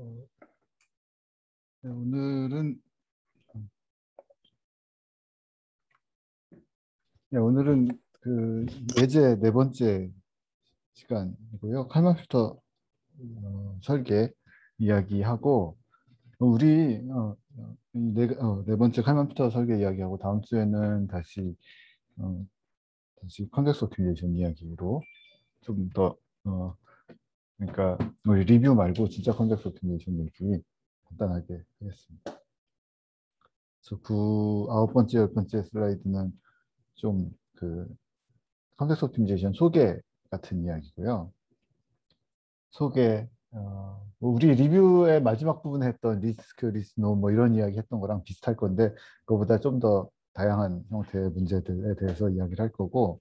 어, 네, 오늘은 네, 오늘은 그 예제 네 번째 시간이고요. 칼만 필터 어, 설계 이야기하고 우리 어, 네, 어, 네 번째 칼만 필터 설계 이야기하고 다음 주에는 다시 어, 다시 convex optimization 이야기로 좀더 어, 그러니까 우리 리뷰 말고 진짜 convex optimization 얘기 간단하게 하겠습니다. 그래서 9, 아홉 번째, 열 번째 슬라이드는 좀 그 convex optimization 소개 같은 이야기고요. 소개, 어, 뭐 우리 리뷰의 마지막 부분에 했던 least squares, least norm 뭐 이런 이야기 했던 거랑 비슷할 건데 그거보다 좀 더 다양한 형태의 문제들에 대해서 이야기를 할 거고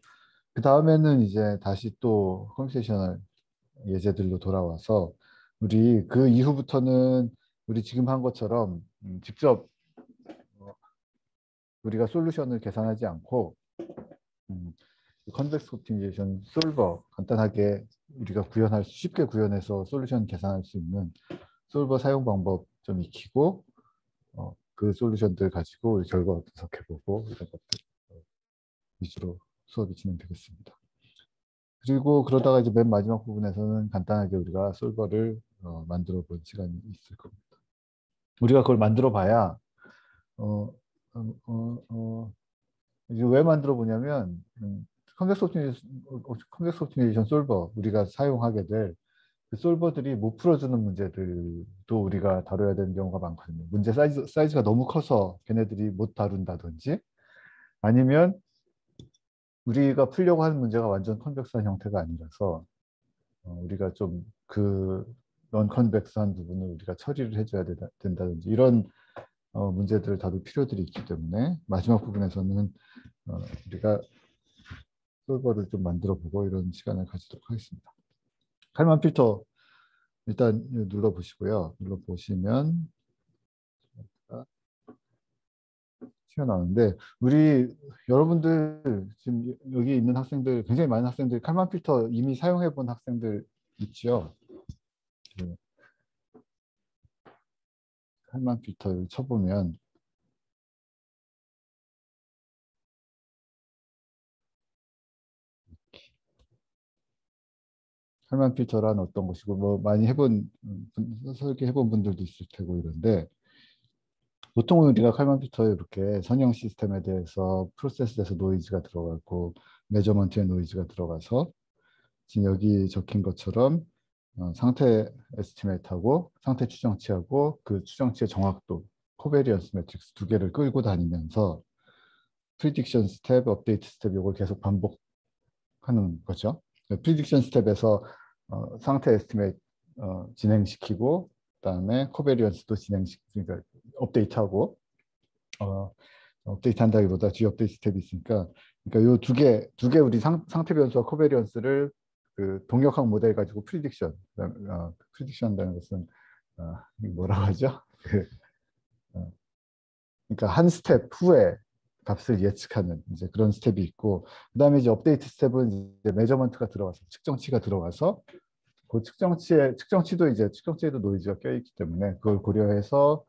그 다음에는 이제 다시 또 convex optimization 예제들로 돌아와서 우리 그 이후부터는 우리 지금 한 것처럼 음, 직접 우리가 solution을 계산하지 않고 음, convex optimization solver 간단하게 우리가 구현할 수, 쉽게 구현해서 솔루션 계산할 수 있는 solver 사용 방법 좀 익히고 어, 그 solution들 가지고 결과 분석해보고 이런 것들 위주로 수업이 진행되겠습니다. 그리고 그러다가 이제 맨 마지막 부분에서는 간단하게 우리가 solver를 어, 만들어 볼 시간이 있을 겁니다. 우리가 그걸 만들어 봐야 어, 어, 어, 어 이제 왜 만들어 보냐면 음, convex optimization solver 우리가 사용하게 될 그 solver들이 못 풀어주는 문제들도 우리가 다뤄야 되는 경우가 많거든요. 문제 사이즈, 사이즈가 너무 커서 걔네들이 못 다룬다든지 아니면 우리가 풀려고 하는 문제가 완전 컨벡스한 형태가 아니라서 어, 우리가 좀 그 넌 컨벡스한 부분을 우리가 처리를 해줘야 된다든지 이런 어, 문제들을 다룰 필요들이 있기 때문에 마지막 부분에서는 어, 우리가 솔버를 좀 만들어 보고 이런 시간을 가지도록 하겠습니다. 칼만 필터 일단 눌러 보시고요. 눌러 보시면 튀어나오는데 우리 여러분들 지금 여기 있는 학생들 굉장히 많은 학생들 칼만 필터 이미 사용해 본 학생들 있죠. 네. 칼만 필터를 쳐보면 칼만 필터란 어떤 것이고 뭐 많이 해본 설계 해본 분들도 있을 테고 이런데 보통 우리가 칼만 필터에 이렇게 선형 시스템에 대해서 process에서 noise가 들어가고 measurement에 noise가 들어가서 지금 여기 적힌 것처럼 어, 상태 estimate하고 상태 추정치하고 그 추정치의 정확도 covariance matrix 두 개를 끌고 다니면서 prediction step, update step 이걸 계속 반복하는 거죠. prediction step에서 어, 상태 estimate 어, 진행시키고 그다음에 covariance도 진행시키니까 그러니까 업데이트하고 어, 업데이트 한다기보다 뒤 update step이 있으니까 그러니까 요 두 개 두 개 우리 상, 상태 변수와 covariance를 그 동력학 모델 가지고 prediction 어, prediction 한다는 것은 어, 뭐라고 하죠? 그, 어, 그러니까 한 스텝 후에 값을 예측하는 이제 그런 스텝이 있고 그다음에 이제 update step은 이제 measurement가 들어가서 측정치가 들어가서 그 측정치에 측정치도 이제 측정치에도 noise가 껴 있기 때문에 그걸 고려해서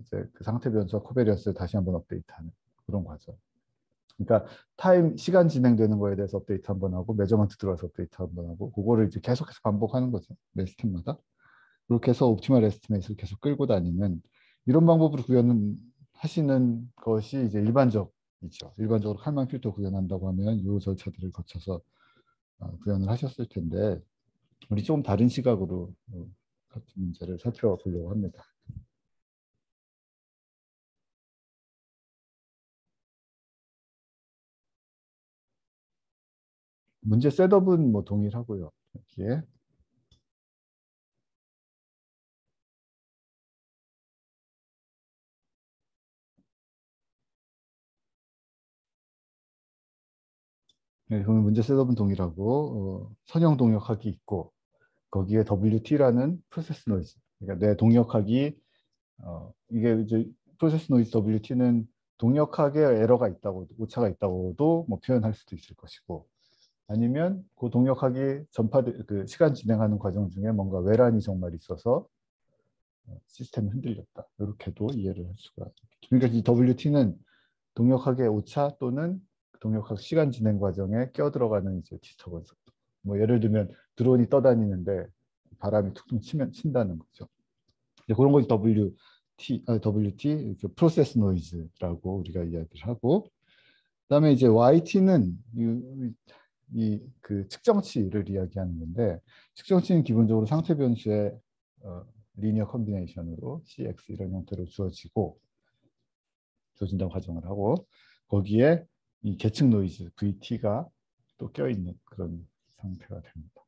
이제 그 상태 변수와 covariance를 다시 한번 업데이트하는 그런 과정. 그러니까 time 시간 진행되는 거에 대해서 업데이트 한번 하고 measurement 들어가서 업데이트 한번 하고 그거를 이제 계속해서 반복하는 거죠 매 스텝마다 그렇게 해서 optimal estimate를 계속 끌고 다니는 이런 방법으로 구현을 하시는 것이 이제 일반적이죠 일반적으로 칼만 필터 구현한다고 하면 이 절차들을 거쳐서 어, 구현을 하셨을 텐데 우리 조금 다른 시각으로 어, 같은 문제를 살펴보려고 합니다. 문제 셋업은 뭐 동일하고요. 여기에 네, 그러면 문제 setup은 동일하고 어, 선형 동력학이 있고 거기에 WT라는 process noise 그러니까 내 동력학이 어, 이게 이제 process noise WT는 동력학에 에러가 있다고 오차가 있다고도 뭐 표현할 수도 있을 것이고 아니면 그 동력학이 전파 그 시간 진행하는 과정 중에 뭔가 외란이 정말 있어서 시스템이 흔들렸다. 이렇게도 이해를 할 수가. 그러니까 이 WT는 동력학의 오차 또는 동력학 시간 진행 과정에 껴들어가는 이제 disturbance. 뭐 예를 들면 드론이 떠다니는데 바람이 툭툭 치면 친다는 거죠. 그런 것이 WT, 아, WT 그 process noise라고 우리가 이야기를 하고 그다음에 이제 YT는 이 그 측정치를 이야기하는 건데 측정치는 기본적으로 상태 변수의 어, linear combination으로 CX 이런 형태로 주어지고 주어진다고 가정을 하고 거기에 이 계측 노이즈 VT가 또 껴있는 그런 상태가 됩니다.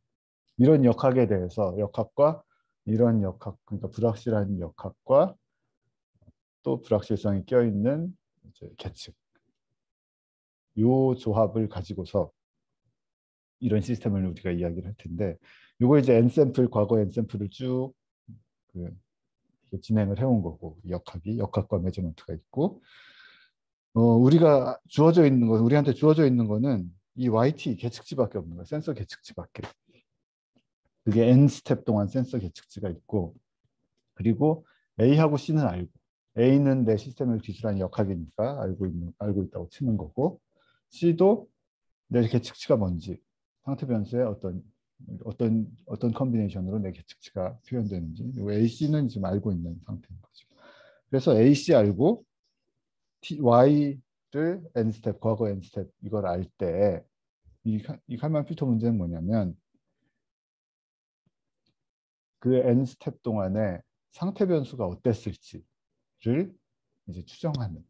이런 역학에 대해서 역학과 이런 역학 그러니까 불확실한 역학과 또 불확실성이 껴있는 계측 요 조합을 가지고서 이런 시스템을 우리가 이야기를 할 텐데 요거 이제 n 샘플 과거 n 샘플을 쭉 그 진행을 해온 거고 역학이 역학과 measurement가 있고 어, 우리가 주어져 있는 거 우리한테 주어져 있는 거는 이 YT 계측치밖에 없는 거예요. 센서 계측치밖에. 그게 n 스텝 동안 센서 계측치가 있고 그리고 A하고 C는 알고 A는 내 시스템을 기술한 역학이니까 알고 있는 알고 있다고 치는 거고 C도 내 계측치가 뭔지 상태 변수의 어떤 어떤 어떤 combination으로 내 계측치가 표현되는지 AC는 지금 알고 있는 상태인 거죠. 그래서 AC 알고 T, Y를 n 스텝 과거 n 스텝 이걸 알 때 이 이 칼만 필터 문제는 뭐냐면 그 n 스텝 동안에 상태 변수가 어땠을지를 이제 추정하는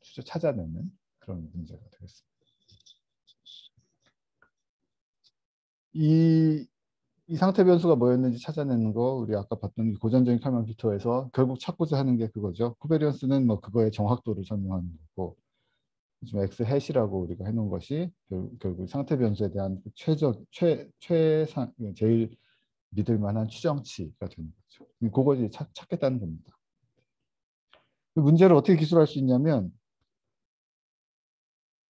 추적 찾아내는 그런 문제가 되겠습니다. 이, 이 상태 변수가 뭐였는지 찾아내는 거 우리 아까 봤던 고전적인 칼만 필터에서 결국 찾고자 하는 게 그거죠. 쿠베리언스는 뭐 그거의 정확도를 설명하는 거고 지금 x 해시라고 우리가 해놓은 것이 결, 국 상태 변수에 대한 최적 최 최상 제일 믿을 만한 추정치가 되는 거죠. 그거 이제 찾, 찾겠다는 겁니다. 그 문제를 어떻게 기술할 수 있냐면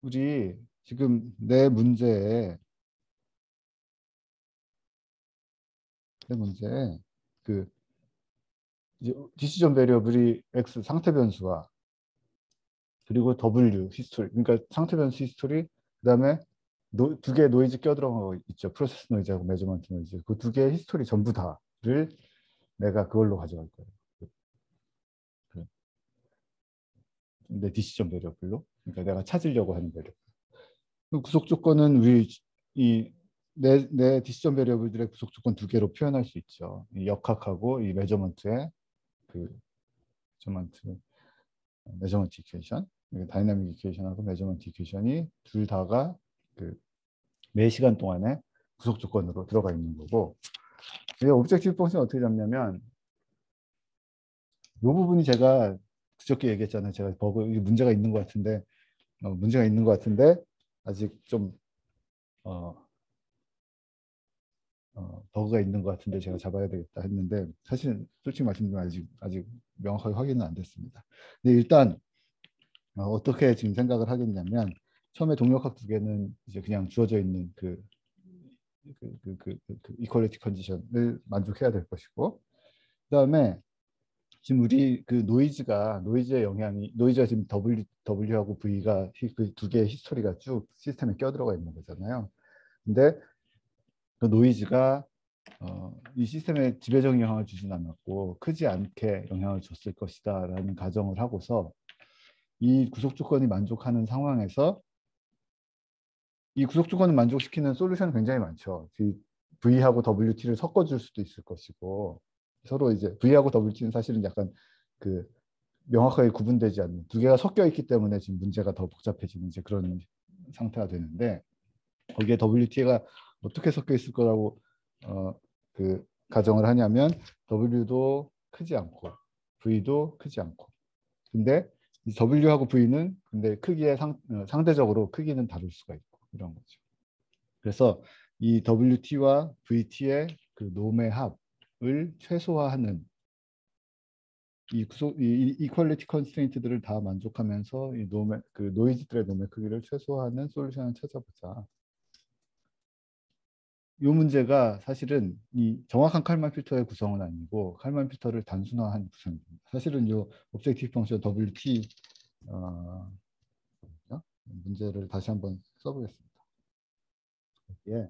우리 지금 내 문제에 문제에 그 이제 decision variable이 x 상태 변수와 그리고 w history 그러니까 상태 변수 history 그다음에 두 개의 노이즈 껴들어간 있죠. process 노이즈하고 measurement 노이즈. 그 두 개의 history 전부 다를 내가 그걸로 가져갈 거예요. 그, 내 decision variable로? 그러니까 내가 찾으려고 하는 variable 그 구속 조건은 우리 이 내, 내 decision variable들의 구속 조건 두 개로 표현할 수 있죠. 이 역학하고 이 measurement의 그 measurement measurement equation, dynamic equation하고 measurement equation이 둘 다가 그매 시간 동안에 구속 조건으로 들어가 있는 거고 이 objective function 어떻게 잡냐면 이 부분이 제가 그저께 얘기했잖아요. 제가 버그 문제가 있는 것 같은데 어, 문제가 있는 것 같은데 아직 좀 어, 어, 버그가 있는 것 같은데 제가 잡아야 되겠다 했는데 사실 솔직히 말씀드리면 아직 아직 명확하게 확인은 안 됐습니다. 근데 일단 어떻게 지금 생각을 하겠냐면 처음에 동력학 두 개는 이제 그냥 주어져 있는 그 그, 그, 그, 그, 그 equality condition을 만족해야 될 것이고 그다음에 지금 우리 그 노이즈가 노이즈의 영향이 노이즈가 지금 W W하고 V가 그 두 개의 history가 쭉 시스템에 껴들어가 있는 거잖아요. 근데 그 노이즈가 어, 이 시스템에 지배적인 영향을 주진 않았고 크지 않게 영향을 줬을 것이다 라는 가정을 하고서 이 구속 조건이 만족하는 상황에서 이 구속 조건을 만족시키는 솔루션이 굉장히 많죠. 그 V하고 WT를 섞어줄 수도 있을 것이고 서로 이제 V하고 WT는 사실은 약간 그 명확하게 구분되지 않는 두 개가 섞여 있기 때문에 지금 문제가 더 복잡해지는 이제 그런 상태가 되는데 거기에 WT가 어떻게 섞여 있을 거라고 어, 그 가정을 하냐면 W도 크지 않고 V도 크지 않고 근데 W하고 V는 근데 크기에 상, 어, 상대적으로 크기는 다를 수가 있고 이런 거죠. 그래서 이 WT와 VT의 그 norm의 합을 최소화하는 이 구속 이 equality constraint들을 다 만족하면서 이 놈의 그 노이즈들의 norm의 크기를 최소화하는 solution을 찾아보자. 이 문제가 사실은 이 정확한 칼만 필터의 구성은 아니고 칼만 필터를 단순화한 구성입니다. 사실은 이 오브젝티브 펑션 WT 어, 문제를 다시 한번 써보겠습니다. 여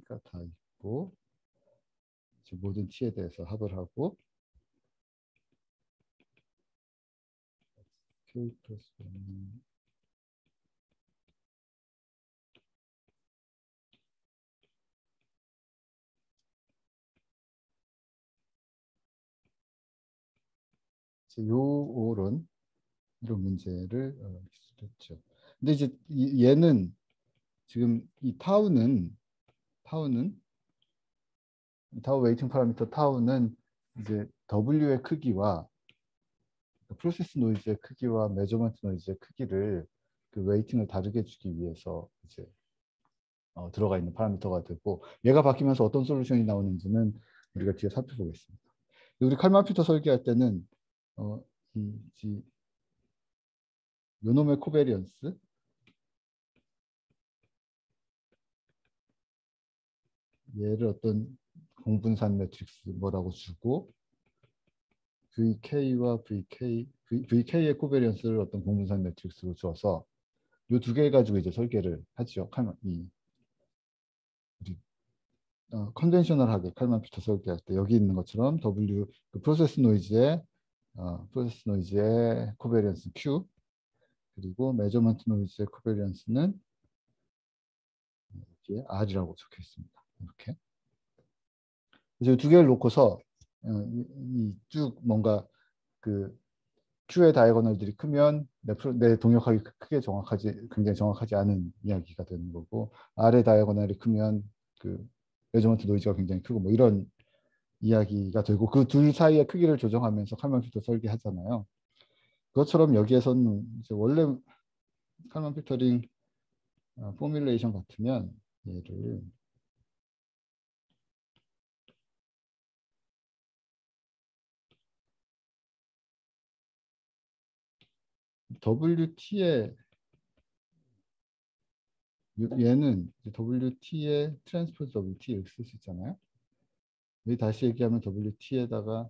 t가 다 있고 모든 t에 대해서 합을 하고 k 플러스 요 오른 이런 문제를 어, 기술했죠. 근데 이제 얘는 지금 이 타우는 타우는 타우 weighting 파라미터 타우는 이제 W의 크기와 process 노이즈의 크기와 measurement 노이즈의 크기를 그 weighting을 다르게 주기 위해서 이제 어, 들어가 있는 파라미터가 되고 얘가 바뀌면서 어떤 solution이 나오는지는 우리가 뒤에 살펴보겠습니다. 우리 칼만 필터 설계할 때는 어, 이, 이 요놈의 covariance 얘를 어떤 공분산 매트릭스 뭐라고 주고 VK와 VK, v, k 의 covariance를 어떤 공분산 매트릭스로 줘서 이 두 개 가지고 이제 설계를 하죠. 칼만 이 우리 어, conventional하게 칼만 필터 설계할 때 여기 있는 것처럼 W 그 process 노이즈의 어, process 노이즈의 covariance Q 그리고 measurement 노이즈의 covariance는 여기에 R이라고 적혀 있습니다. 이렇게. 그래서 두 개를 놓고서 어, 이쭉 뭔가 그 Q의 diagonal들이 크면 내, 내 동력학이 크게 정확하지 굉장히 정확하지 않은 이야기가 되는 거고 R의 diagonal이 크면 그 measurement 노이즈가 굉장히 크고 뭐 이런 이야기가 되고 그 둘 사이의 크기를 조정하면서 칼만 필터 설계하잖아요. 그것처럼 여기에서는 원래 칼만 필터링 어, formulation 같으면 얘를 WT의 얘는 WT의 transpose WT 이렇게 쓸 수 있잖아요. 여기 다시 얘기하면 WT에다가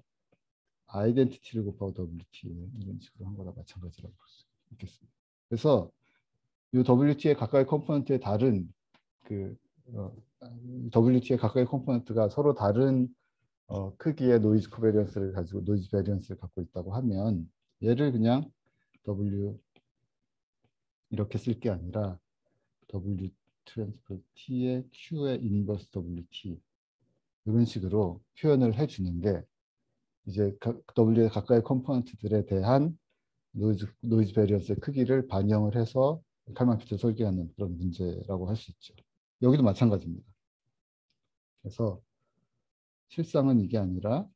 identity를 곱하고 WT 이런 식으로 한 거나 마찬가지라고 볼 수 있겠습니다. 그래서 이 WT의 각각의 component의 다른 그 어, WT의 각각의 component가 서로 다른 어, 크기의 노이즈 covariance를 가지고 노이즈 variance를 갖고 있다고 하면 얘를 그냥 W 이렇게 쓸 게 아니라 W transpose T의 Q의 inverse WT 이런 식으로 표현을 해주는 게 이제 W의 각각의 component들에 대한 노이즈, 노이즈 variance의 크기를 반영을 해서 칼만 필터 설계하는 그런 문제라고 할 수 있죠. 여기도 마찬가지입니다. 그래서 실상은 이게 아니라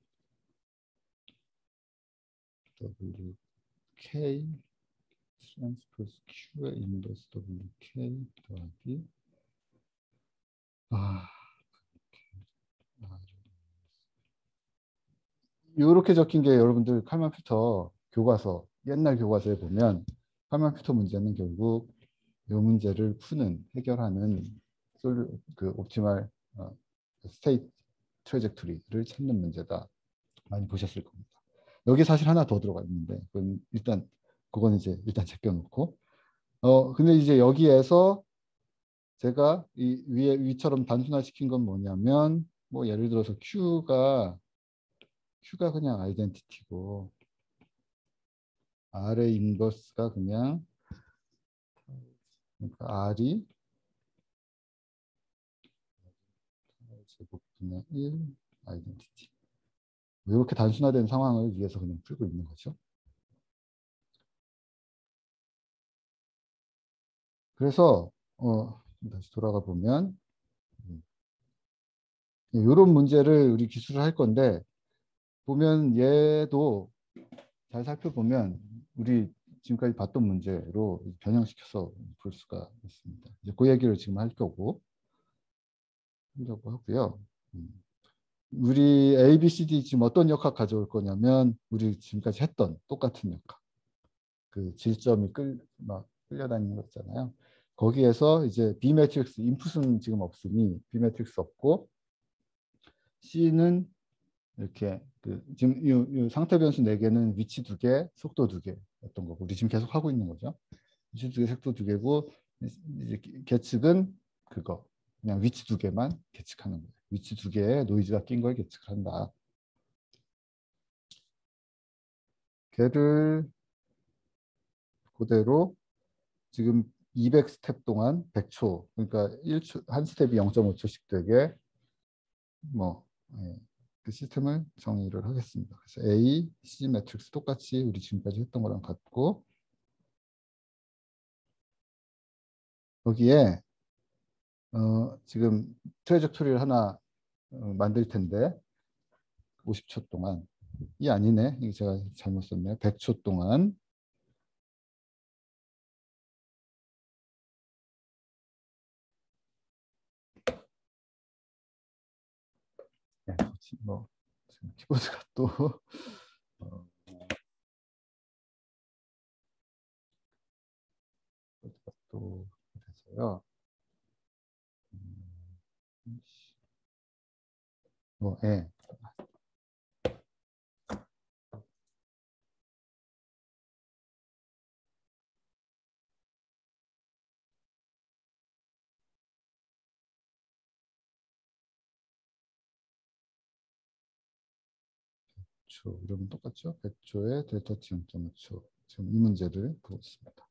WK transpose Q의 inverse WK 더하기 아 이렇게 적힌 게 여러분들 칼만 필터 교과서 옛날 교과서에 보면 칼만 필터 문제는 결국 이 문제를 푸는 해결하는 솔, 그 optimal 어, state trajectory를 찾는 문제다 많이 보셨을 겁니다. 여기 사실 하나 더 들어가 있는데 그건 일단 그건 이제 일단 제껴놓고. 어 근데 이제 여기에서 제가 이 위에 위처럼 단순화시킨 건 뭐냐면 뭐 예를 들어서 Q가 Q가 그냥 아이덴티티고 R의 인버스가 그냥 그러니까 R이 제곱 분의 1 아이덴티티 이렇게 단순화된 상황을 위해서 그냥 풀고 있는 거죠. 그래서 어, 다시 돌아가 보면 이런 문제를 우리 기술을 할 건데 보면 얘도 잘 살펴보면 우리 지금까지 봤던 문제로 변형시켜서 볼 수가 있습니다. 이제 그 얘기를 지금 할 거고 하고요. 음. 우리 A, B, C, D 지금 어떤 역학 가져올 거냐면 우리 지금까지 했던 똑같은 역학. 그 질점이 끌, 막 끌려다니는 거 있잖아요. 거기에서 이제 B 매트릭스 인풋은 지금 없으니 B 매트릭스 없고 C는 이렇게 그 지금 이, 이 상태 변수 4개는 위치 2개, 속도 2개였던 거고 우리 지금 계속 하고 있는 거죠. 위치 2개, 속도 2개고 이제 계측은 그거 그냥 위치 2개만 계측하는 거예요. 위치 2개에 노이즈가 낀걸 계측을 한다. 걔를 그대로 지금 200 스텝 동안 100초 그러니까 1초 한 스텝이 0.5초씩 되게 뭐 예, 그 시스템을 정의를 하겠습니다. 그래서 A, C 매트릭스 똑같이 우리 지금까지 했던 거랑 같고 여기에 어, 지금 트레젝토리를 하나 어, 만들 텐데 50초 동안. 이 아니네. 이게 제가 잘못 썼네요. 100초 동안. 네, 뭐 지금 키보드가 또 어, 또 그래서요. 음, 뭐, 예. 초 이러면 똑같죠? 100초에 델타 T 0.5초 지금 이 문제를 풀었습니다.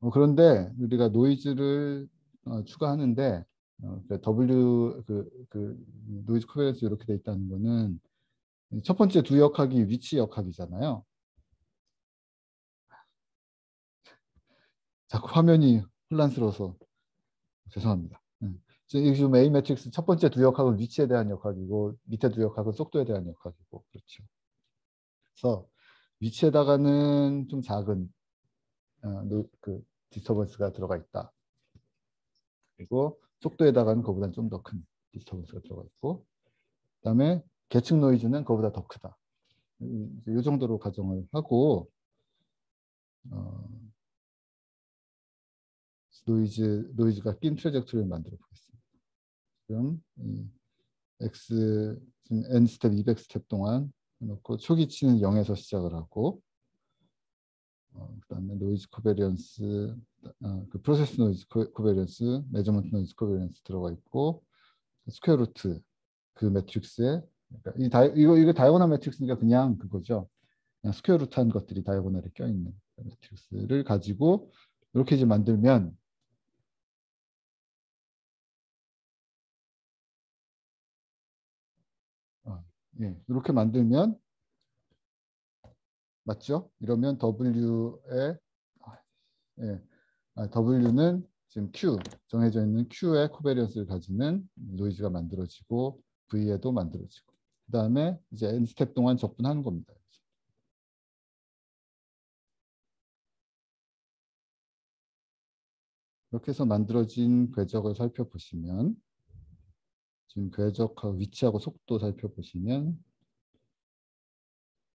어, 그런데 우리가 노이즈를 어, 추가하는데 어, 그 W 그, 그 노이즈 covariance 이렇게 돼 있다는 거는 첫 번째 두 역학이 위치 역학이잖아요. 자꾸 화면이 혼란스러워서 죄송합니다. 지금 A 매트릭스 첫 번째 두 역학은 위치에 대한 역학이고 밑에 두 역학은 속도에 대한 역학이고 그렇죠. 그래서 위치에다가는 좀 작은 어, 그 disturbance가 들어가 있다. 그리고 속도에다가는 그보다 좀 더 큰 disturbance가 들어가 있고 그다음에 계측 노이즈는 그보다 더 크다. 이 정도로 가정을 하고 어, 노이즈 노이즈가 낀 trajectory를 만들어 보겠습니다. 지금 x 지금 n 스텝 200 스텝 동안 해놓고 초기치는 0에서 시작을 하고 어, 그다음에 노이즈 covariance 어, 그 process 노이즈 covariance measurement 노이즈 covariance 들어가 있고 square root 그 매트릭스에 그러니까 이 다, 이거 이거 diagonal 매트릭스니까 그냥 그거죠. 그냥 square root한 것들이 diagonal에 껴 있는 매트릭스를 가지고 이렇게 이제 만들면 예, 이렇게 만들면 맞죠? 이러면 W의 예, 아, W는 지금 Q 정해져 있는 Q의 covariance를 가지는 노이즈가 만들어지고 V에도 만들어지고 그 다음에 이제 n 스텝 동안 적분하는 겁니다. 이렇게 해서 만들어진 궤적을 살펴보시면 지금 궤적하고 위치하고 속도 살펴보시면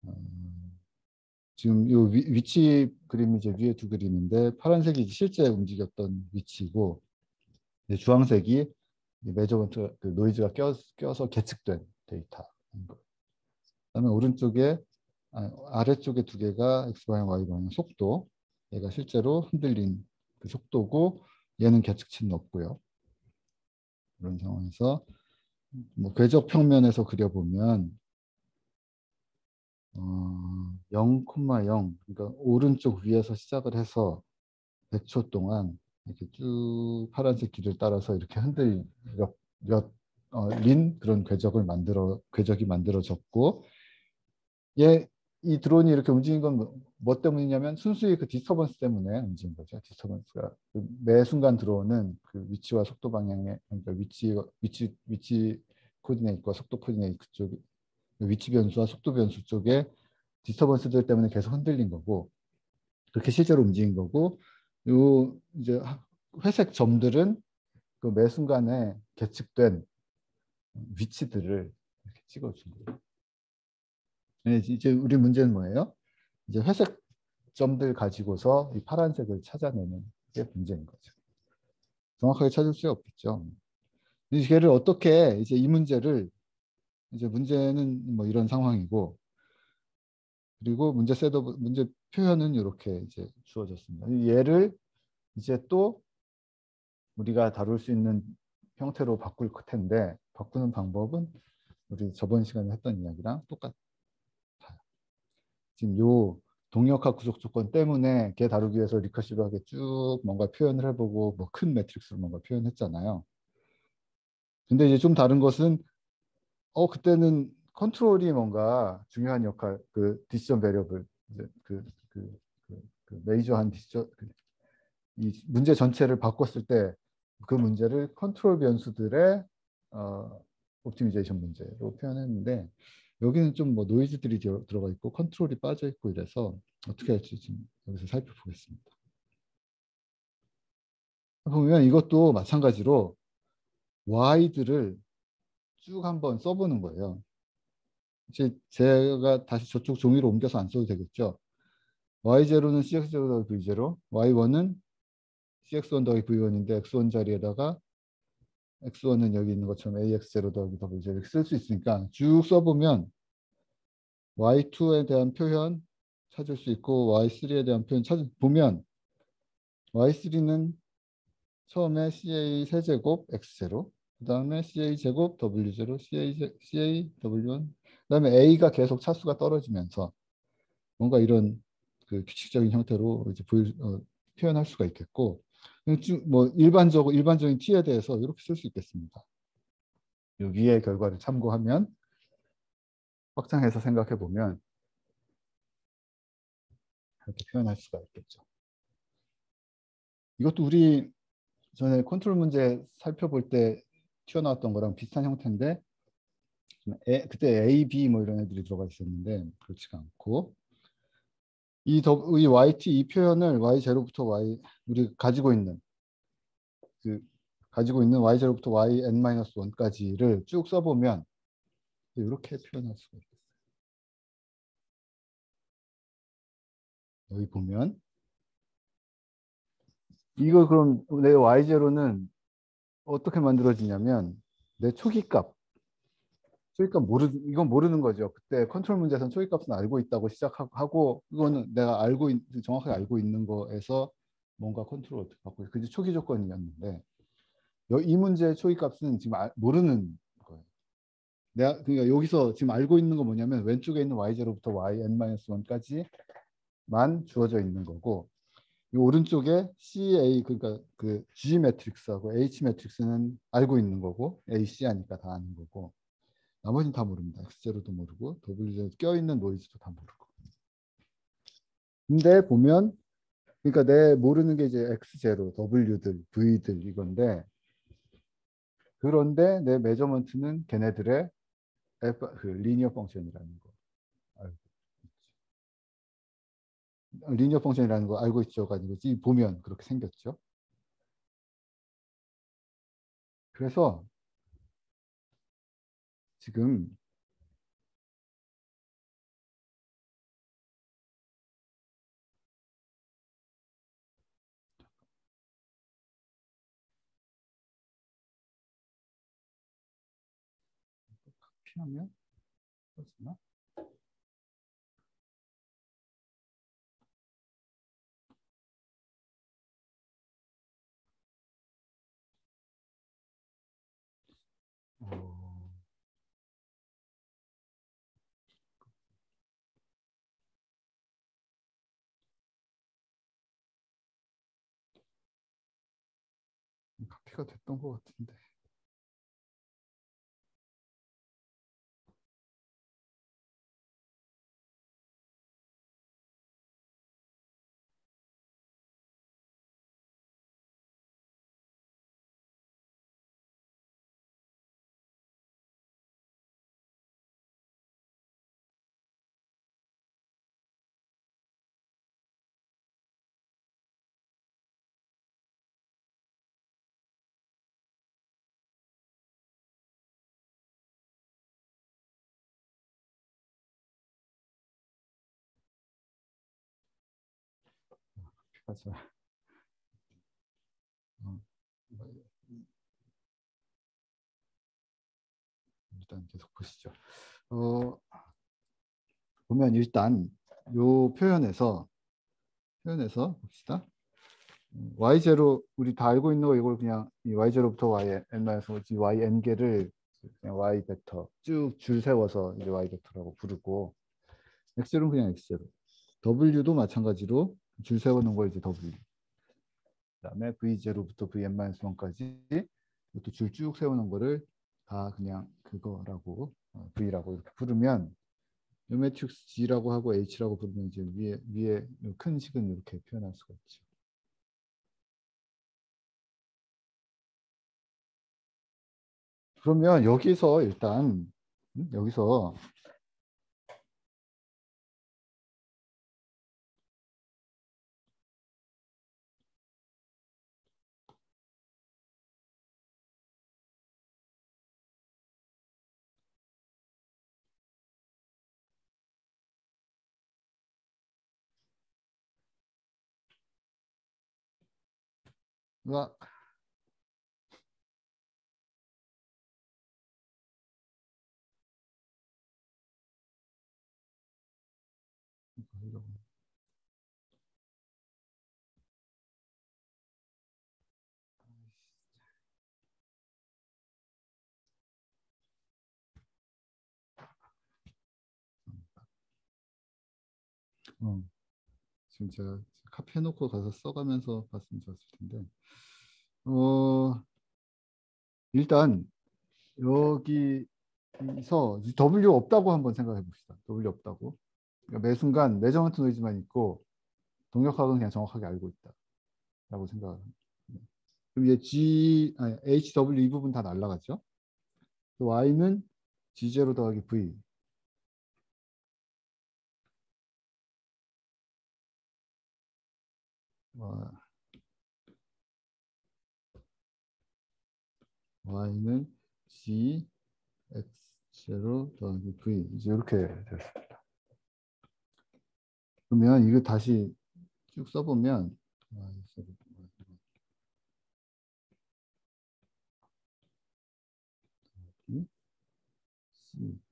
어, 지금 이 위치 그림이 이제 위에 두 그림인데 파란색이 실제 움직였던 위치고 주황색이 measurement 그 노이즈가 껴, 껴서 계측된 데이터. 그다음에 오른쪽에 아, 래쪽에 두 개가 x 방향, y 방향 속도. 얘가 실제로 흔들린 그 속도고 얘는 계측치는 없고요. 그런 상황에서 뭐 궤적 평면에서 그려보면 어, 0,0 그러니까 오른쪽 위에서 시작을 해서 100초 동안 이렇게 쭉 파란색 길을 따라서 이렇게 흔들린 어, 그런 궤적을 만들어 궤적이 만들어졌고 얘 이 드론이 이렇게 움직인 건 뭐 때문이냐면 순수히 그 disturbance 때문에 움직인 거죠. disturbance가 그 매 순간 들어오는 그 위치와 속도 방향의 그러니까 위치 위치 위치 coordinate와 속도 coordinate 그쪽 위치 변수와 속도 변수 쪽에 disturbance들 때문에 계속 흔들린 거고 그렇게 실제로 움직인 거고 요 이제 회색 점들은 그 매 순간에 계측된 위치들을 이렇게 찍어준 거예요. 네, 이제 우리 문제는 뭐예요? 이제 회색 점들 가지고서 이 파란색을 찾아내는 게 문제인 거죠. 정확하게 찾을 수 없겠죠. 이를 어떻게 이제 이 문제를 이제 문제는 뭐 이런 상황이고 그리고 문제 셋업 문제 표현은 이렇게 이제 주어졌습니다. 얘를 이제 또 우리가 다룰 수 있는 형태로 바꿀 텐데 바꾸는 방법은 우리 저번 시간에 했던 이야기랑 똑같아요. 지금 요 동력학 구속 조건 때문에 걔 다루기 위해서 recursive하게 쭉 뭔가 표현을 해보고 뭐 큰 매트릭스로 뭔가 표현했잖아요. 근데 이제 좀 다른 것은 어 그때는 컨트롤이 뭔가 중요한 역할 그 decision variable 이제 그, 그, 그, 그 major한 decision 그, 이 문제 전체를 바꿨을 때 그 문제를 컨트롤 변수들의 어, optimization 문제로 표현했는데 여기는 좀 뭐 노이즈들이 들어가 있고 컨트롤이 빠져 있고 이래서 어떻게 할지 지금 여기서 살펴보겠습니다. 보면 이것도 마찬가지로 y들을 쭉 한번 써보는 거예요. 이제 제가 다시 저쪽 종이로 옮겨서 안 써도 되겠죠. y0는 cx0 더하기 v0, y1은 cx1 더하기 v1인데 x1 자리에다가 x1은 여기 있는 것처럼 ax0 더하기 w0 이렇게 쓸수 있으니까 쭉 써보면 y2에 대한 표현 찾을 수 있고 y3에 대한 표현 찾 보면 y3는 처음에 ca 세제곱 x0 그 다음에 CA 제곱 W0, CA, CA W1. 그 다음에 A가 계속 차수가 떨어지면서 뭔가 이런 그 규칙적인 형태로 이제 보일, 어, 표현할 수가 있겠고, 뭐 일반적으로 일반적인 T에 대해서 이렇게 쓸 수 있겠습니다. 여기의 결과를 참고하면 확장해서 생각해 보면 이렇게 표현할 수가 있겠죠. 이것도 우리 전에 컨트롤 문제 살펴볼 때 튀어나왔던 거랑 비슷한 형태인데 에, 그때 A, B 뭐 이런 애들이 들어가 있었는데 그렇지가 않고 이, 더, 이 YT 이 표현을 Y0부터 Y 우리 가지고 있는 그 가지고 있는 Y0부터 YN-1까지를 쭉 써보면 이렇게 표현할 수가 있겠어요. 여기 보면 이거 그럼 내 Y0는 어떻게 만들어지냐면 내 초기값 초기값 모르 이건 모르는 거죠. 그때 컨트롤 문제에서는 초기값은 알고 있다고 시작하고 이거는 내가 알고 있, 정확하게 알고 있는 거에서 뭔가 컨트롤 어떻게 바꾸지? 그게 초기 조건이었는데 이 문제의 초기값은 지금 알, 모르는 거예요. 내가 그러니까 여기서 지금 알고 있는 거 뭐냐면 왼쪽에 있는 y0부터 yn-1까지만 주어져 있는 거고 이 오른쪽에 CA 그러니까 그 G 매트릭스하고 H 매트릭스는 알고 있는 거고 AC 하니까 다 아는 거고 나머지는 다 모릅니다. X0도 모르고 W0 껴있는 노이즈도 다 모르고 근데 보면 그러니까 내 모르는 게 이제 X0, W들, V들 이건데 그런데 내 measurement는 걔네들의 F, 그 linear function이라는 거 리니어 펑션이라는 거 알고 있죠 가지고 보면 그렇게 생겼죠. 그래서 지금 피하면 그렇나? 카피가 됐던 것 같은데. 맞아. 어, 일단 계속 보시죠. 어, 보면 일단 요 표현에서 표현에서 봅시다. y0 우리 다 알고 있는 거 이걸 그냥 이 y0부터 y n-1 y n 개를 그냥 y 벡터 쭉 줄 세워서 이제 y 벡터라고 부르고 x0는 그냥 x0. w도 마찬가지로 줄 세워놓은 거 이제 w. 그다음에 v0부터 vn-1까지 이것도 줄 쭉 세우는 거를 다 그냥 그거라고 어, v라고 이렇게 부르면 요 매트릭스 G라고 하고 H라고 부르면 이제 위에 위에 큰 식은 이렇게 표현할 수가 있죠. 그러면 여기서 일단 음? 여기서 와 어, 지 금 제가 카피 해놓고 가서 써가면서 봤으면 좋았을 텐데 어, 일단 여기서 W 없다고 한번 생각해 봅시다. W 없다고. 그러니까 매 순간 매저먼트 노이즈만 있고 동력학은 그냥 정확하게 알고 있다. 라고 생각합니다. 그럼 얘 G, 아니, HW 이 부분 다 날라가죠. Y는 G0 더하기 V. Y는 G X0 더하기 V 이제 이렇게 됐습니다. 그러면 이거 다시 쭉 써보면 C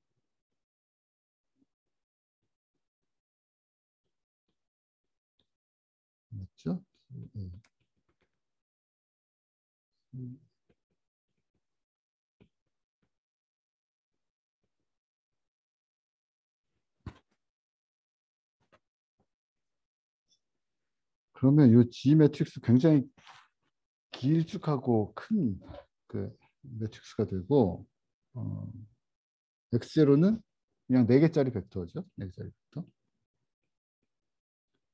맞죠? 네. 그러면 이 G 매트릭스 굉장히 길쭉하고 큰 그 매트릭스가 되고 어, X0는 그냥 4개짜리 벡터죠. 4개짜리 벡터.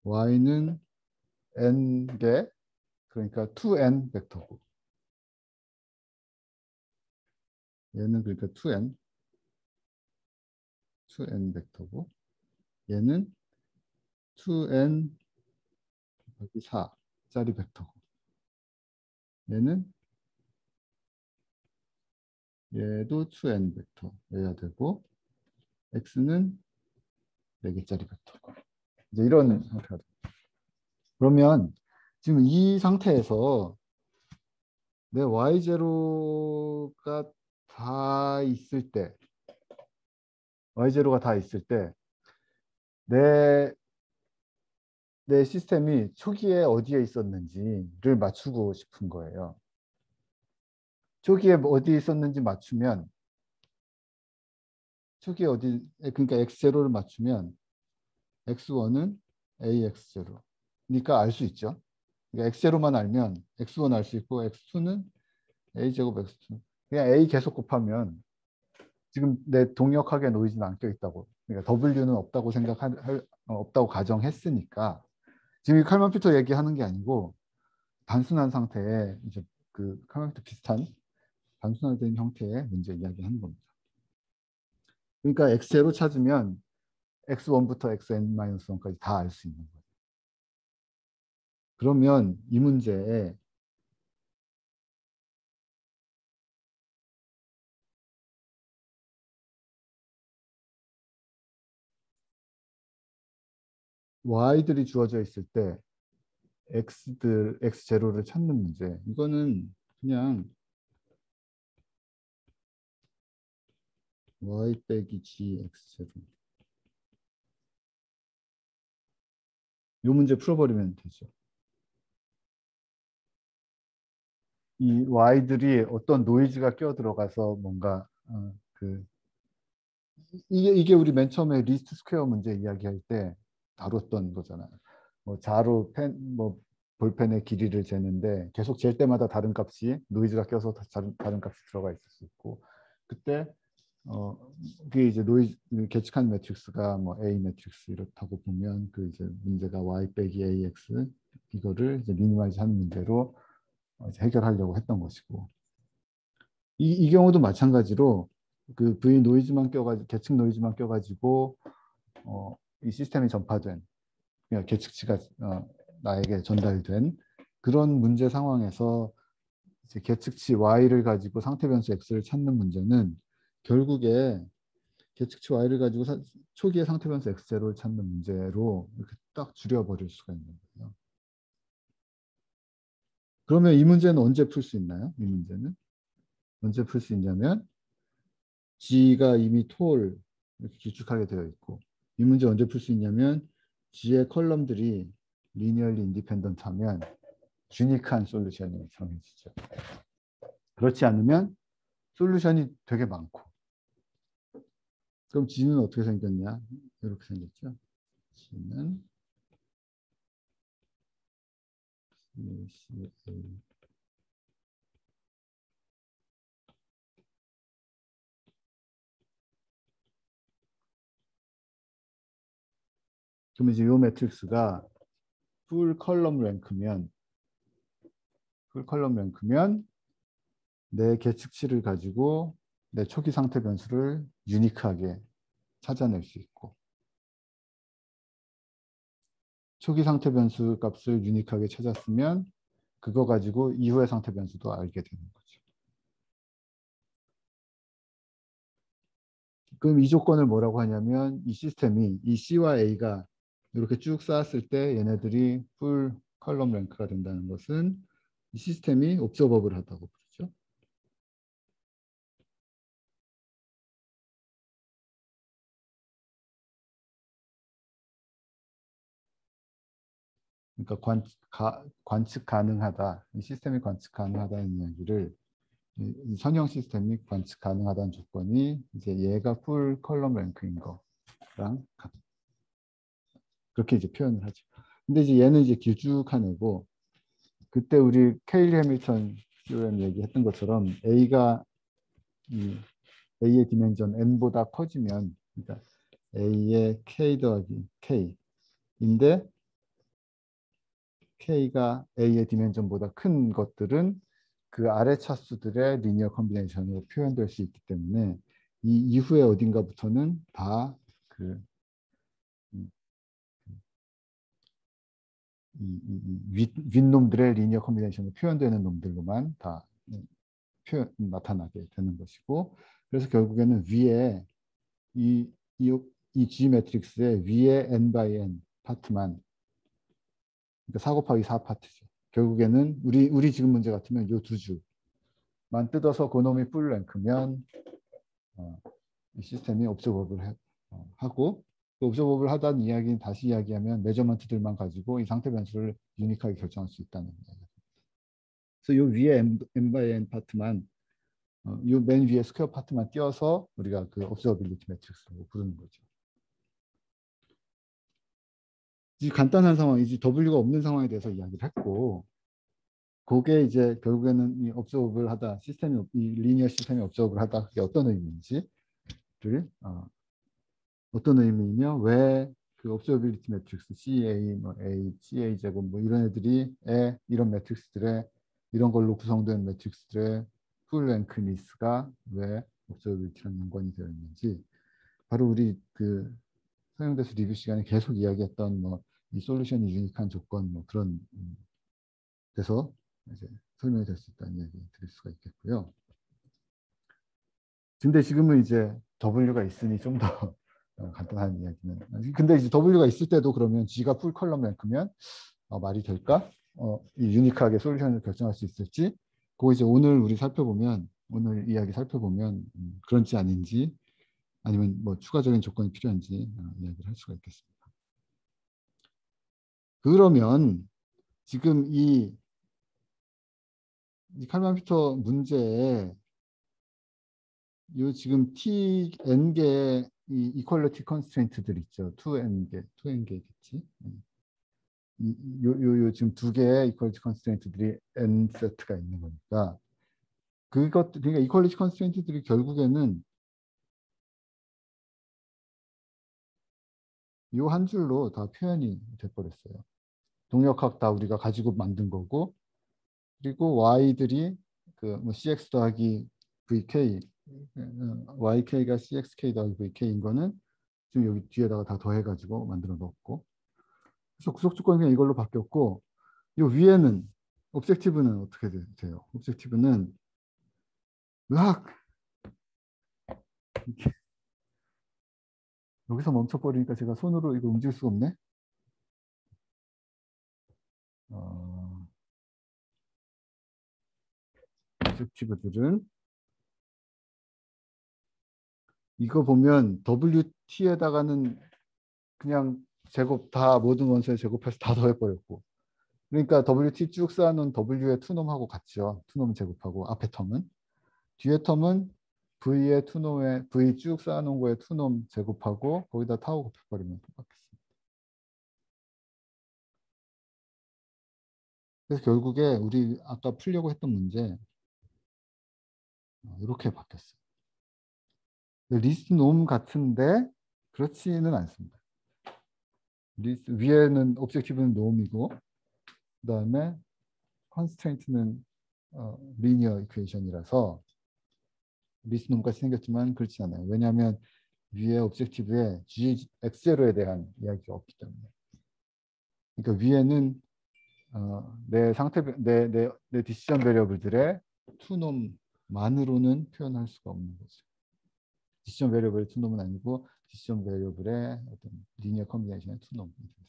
Y는 n개 그러니까 2n 벡터고. 얘는 그러니까 2n 2n 벡터고. 얘는 2n 곱하기 4짜리 벡터고. 얘는 얘도 2n 벡터여야 되고 x는 4개짜리 벡터고. 이제 이런 형태가 됩니다. 그러면 지금 이 상태에서 내 y0가 다 있을 때 y0가 다 있을 때 내 내 시스템이 초기에 어디에 있었는지를 맞추고 싶은 거예요. 초기에 어디에 있었는지 맞추면 초기에 어디 그러니까 x0를 맞추면 x1은 ax0 니까 알 수 있죠. 그러니까 x0만 알면 x1 알 수 있고 x2는 a제곱 x2 그냥 a 계속 곱하면 지금 내 동력학에 노이즈는 안 껴있다고 그러니까 w는 없다고 생각할 어, 없다고 가정했으니까 지금 이 칼만 피터 얘기하는 게 아니고 단순한 상태에 이제 그 칼만 피터 비슷한 단순화된 형태의 문제 이야기하는 겁니다. 그러니까 x0 찾으면 x1부터 xn-1까지 다 알 수 있는 거예요. 그러면 이 문제에 y들이 주어져 있을 때 x들 x 제로를 찾는 문제. 이거는 그냥 y 빼기 g x 제로. 이 문제 풀어버리면 되죠. 이 y들이 어떤 노이즈가 끼어 들어가서 뭔가 어, 그 이게 이게 우리 맨 처음에 least square 문제 이야기할 때 다뤘던 거잖아요. 뭐 자로 펜 뭐 볼펜의 길이를 재는데 계속 잴 때마다 다른 값이 노이즈가 껴서 다른 다른 값이 들어가 있을 수 있고 그때 어 그게 이제 노이즈 계측한 매트릭스가 뭐 A 매트릭스 이렇다고 보면 그 이제 문제가 y 빼기 ax 이거를 이제 minimize 하는 문제로 해결하려고 했던 것이고 이, 이 경우도 마찬가지로 그 V 노이즈만 껴가지고 계측 노이즈만 껴가지고 어, 이 시스템이 전파된 그러니까 계측치가 어, 나에게 전달된 그런 문제 상황에서 이제 계측치 y를 가지고 상태 변수 x를 찾는 문제는 결국에 계측치 y를 가지고 사, 초기의 상태 변수 x0를 찾는 문제로 이렇게 딱 줄여버릴 수가 있는. 그러면 이 문제는 언제 풀 수 있나요? 이 문제는 언제 풀 수 있냐면 G가 이미 tall 이렇게 길쭉하게 되어 있고 이 문제 언제 풀 수 있냐면 G의 column들이 linearly independent 하면 유니크한 솔루션이 정해지죠. 그렇지 않으면 솔루션이 되게 많고 그럼 G는 어떻게 생겼냐? 이렇게 생겼죠. G는 그러면 이제 이 매트릭스가 full column rank면 full column rank면 내 계측치를 가지고 내 초기 상태 변수를 유니크하게 찾아낼 수 있고 초기 상태 변수 값을 유니크하게 찾았으면 그거 가지고 이후의 상태 변수도 알게 되는 거죠. 그럼 이 조건을 뭐라고 하냐면 이 시스템이 이 C와 A가 이렇게 쭉 쌓았을 때 얘네들이 full column rank가 된다는 것은 이 시스템이 observable 하다고 그러니까 관, 가, 관측 가능하다. 이 시스템이 관측 가능하다는 이야기를 이 선형 시스템이 관측 가능하다는 조건이 이제 얘가 full column rank인 거랑 그렇게 이제 표현을 하죠. 근데 이제 얘는 이제 길쭉한 애고 그때 우리 케일리 해밀턴 스 얘기했던 것처럼 A가 이 A의 dimension n보다 커지면 그러니까 A의 K 더하기 K인데 K가 A의 dimension보다 큰 것들은 그 아래 차수들의 linear combination으로 표현될 수 있기 때문에 이 이후에 어딘가부터는 다 그 이, 이, 윗, 윗놈들의 linear combination으로 표현되는 놈들로만 다 표현, 나타나게 되는 것이고 그래서 결국에는 위에 이, 이, 이 G 매트릭스의 위에 n by n 파트만 그러니까 4 곱하기 4 파트죠. 결국에는 우리 우리 지금 문제 같으면 이 두 줄만 뜯어서 그놈이 full rank면 어, 이 시스템이 observable 어, 하고 observable 하다는 이야기는 다시 이야기하면 measurement들만 가지고 이 상태 변수를 유니크하게 결정할 수 있다는 이야기. 그래서 이 위에 m, m by n 파트만 어, 이 맨 위에 square 파트만 띄어서 우리가 그 observability 매트릭스라고 부르는 거죠. 간단한 상황이지 W가 없는 상황에 대해서 이야기를 했고 그게 이제 결국에는 이 observable하다 시스템이 이 linear 시스템이 observable하다 그게 어떤 의미인지를 어, 어떤 의미이며 왜 그 observability 매트릭스 CA, 뭐 A, CA 제곱 뭐 이런 애들이 에 이런 매트릭스들의 이런 걸로 구성된 매트릭스들의 full rankness가 왜 observability랑 연관이 되어 있는지 바로 우리 그 선형대수 리뷰 시간에 계속 이야기했던 뭐 이 솔루션이 유니크한 조건 뭐 그런 음, 데서 이제 설명이 될 수 있다는 이야기 드릴 수가 있겠고요. 근데 지금은 이제 W가 있으니 좀더 어, 간단한 이야기는. 근데 이제 W가 있을 때도 그러면 G가 full column rank면 어, 말이 될까? 어, unique하게 solution을 결정할 수 있을지 그거 이제 오늘 우리 살펴보면 오늘 이야기 살펴보면 음, 그런지 아닌지 아니면 뭐 추가적인 조건이 필요한지 어, 이야기를 할 수가 있겠습니다. 그러면 지금 이, 이 Kalman filter 문제에 요 지금 2n 개의 이 equality constraint들 있죠. 2n 개, 2n 개겠지. 요, 요, 요 지금 두 개의 equality constraint들이 n 세트가 있는 거니까 그것 그러니까 equality constraint들이 결국에는 요 한 줄로 다 표현이 돼버렸어요. 동력학 다 우리가 가지고 만든 거고 그리고 y들이 그 뭐 cx 더하기 vk YK가 CXK 더하기 VK인 거는 지금 여기 뒤에다가 다 더해가지고 만들어 놓았고 그래서 구속 조건이 그냥 이걸로 바뀌었고 이 위에는 옵젝티브는 어떻게 돼요? 옵젝티브는 으악 여기서 멈춰버리니까 제가 손으로 이거 움직일 수가 없네. 어, 옵젝티브들은 이거 보면 WT에다가는 그냥 제곱 다 모든 원소에 제곱해서 다 더해버렸고 그러니까 WT 쭉 쌓아놓은 W의 투놈하고 같죠. 투놈 제곱하고 앞에 텀은 뒤에 텀은 V의 투놈에 V 쭉 쌓아놓은 거에 투놈 제곱하고 거기다 타고 곱해버리면 똑같겠습니다. 그래서 결국에 우리 아까 풀려고 했던 문제 이렇게 바뀌었어요. least norm 같은데 그렇지는 않습니다. least, 위에는 objective는 norm이고 그 다음에 constraint는 어, linear equation이라서 least norm같이 생겼지만 그렇지 않아요. 왜냐하면 위에 objective에 g x0에 대한 이야기가 없기 때문에. 그러니까 위에는 어, 내 상태 내 내 내 decision variable들의 two norm만으로는 표현할 수가 없는 거죠. decision variable의 two norm은 아니고 decision variable의 어떤 linear combination의 되겠습니다.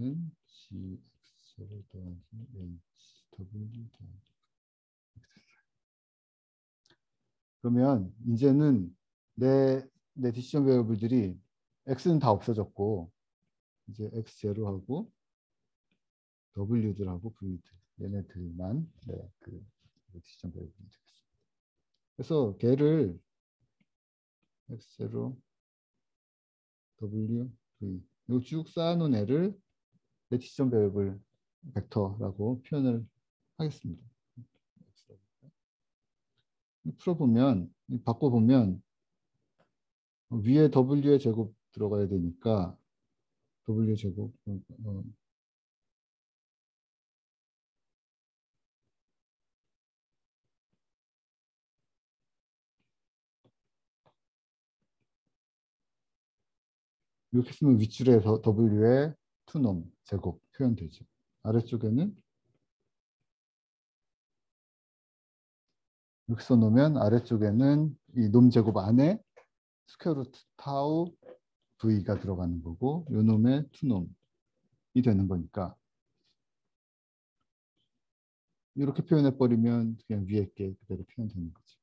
Y는 gx를 더하기 h w 더하기 그러면 이제는 내, 내 디시전 베어블들이 x는 다 없어졌고 이제 x 제로하고 w들하고 v들 얘네들만 네, 그 디시전 베어블이 되겠습니다. 그래서 걔를 x 제로 w v 이쭉 쌓아놓은 애를 레티션 배열 벡터라고 표현을 하겠습니다. 풀어보면 바꿔보면 위에 W의 제곱 들어가야 되니까 W 제곱 어, 이렇게 쓰면 윗줄에 W의 two norm 제곱 표현되죠. 아래쪽에는 이렇게 써놓으면 아래쪽에는 이 놈 제곱 안에 square root 타우 V가 들어가는 거고 요 놈의 two norm이 되는 거니까 이렇게 표현해 버리면 그냥 위에 게 그대로 표현되는 거죠.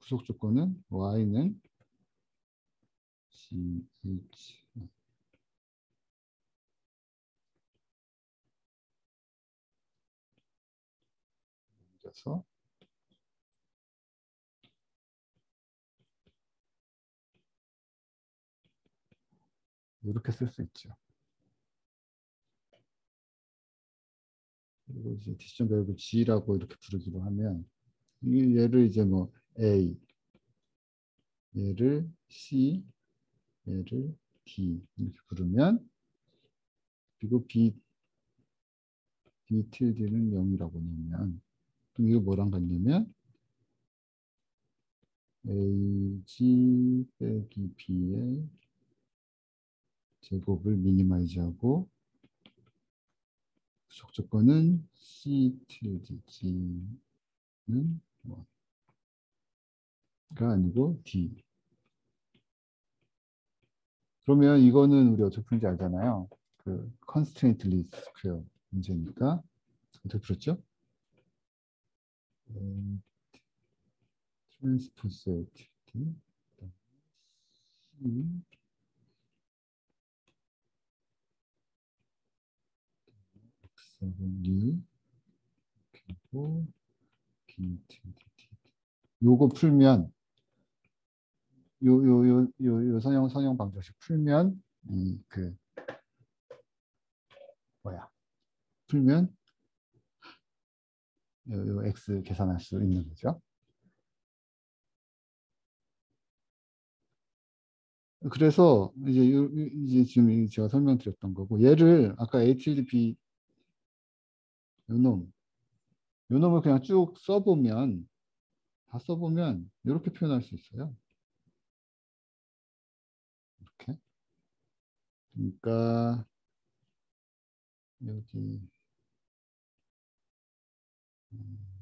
부속 조건은 y는 옮겨서 이렇게 쓸 수 있죠. 그리고 이제 디시전 밸브 G라고 이렇게 부르기로 하면 얘를 이제 뭐 A, 얘를 C, 얘를 D 이렇게 부르면 그리고 B b tilde는 0이라고 놓으면 그럼 이거 뭐랑 같냐면? Ag 빼기 b의 제곱을 미니마이즈하고 부속 조건은 c tilde g는 1가 아니고 d 그러면 이거는 우리 어떻게 푸는지 알잖아요. 그 constraint least square 문제니까 어떻게 풀었죠? 음, transpose activity X7 그리고 BTDT 요거 풀면 요 요 요 선형 선형 방정식 풀면 이 그 뭐야 풀면 요, 요 x 계산할 수 있는 거죠. 그래서 이제 요, 이제 지금 제가 설명드렸던 거고 얘를 아까 HLDP 요놈 요놈을 그냥 쭉 써보면 다 써보면 이렇게 표현할 수 있어요. 이렇게 그러니까 여기 음.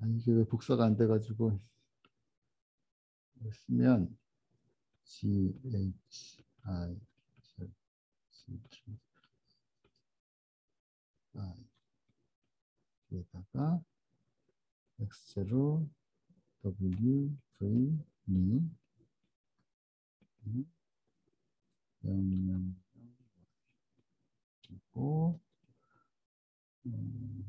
아, 이게 왜 복사가 안 돼가지고 쓰면 G H I C I 여기다가 X0 W V new 영영 그리고 음,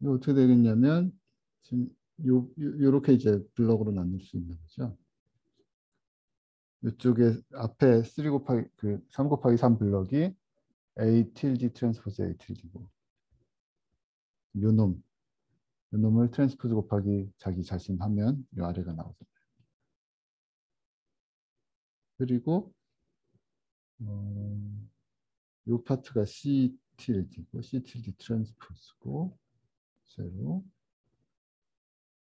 이거 어떻게 되겠냐면 지금 요, 요렇게 이제 블럭으로 나눌 수 있는 거죠. 이쪽에 앞에 3 곱하기 그 3 곱하기 3 블럭이 A tilde 트랜스포즈 A tilde고 요놈 요놈을 transpose 곱하기 자기 자신 하면 요 아래가 나오잖아요. 그리고 어, 요 파트가 C tilde고 C tilde transpose고 제로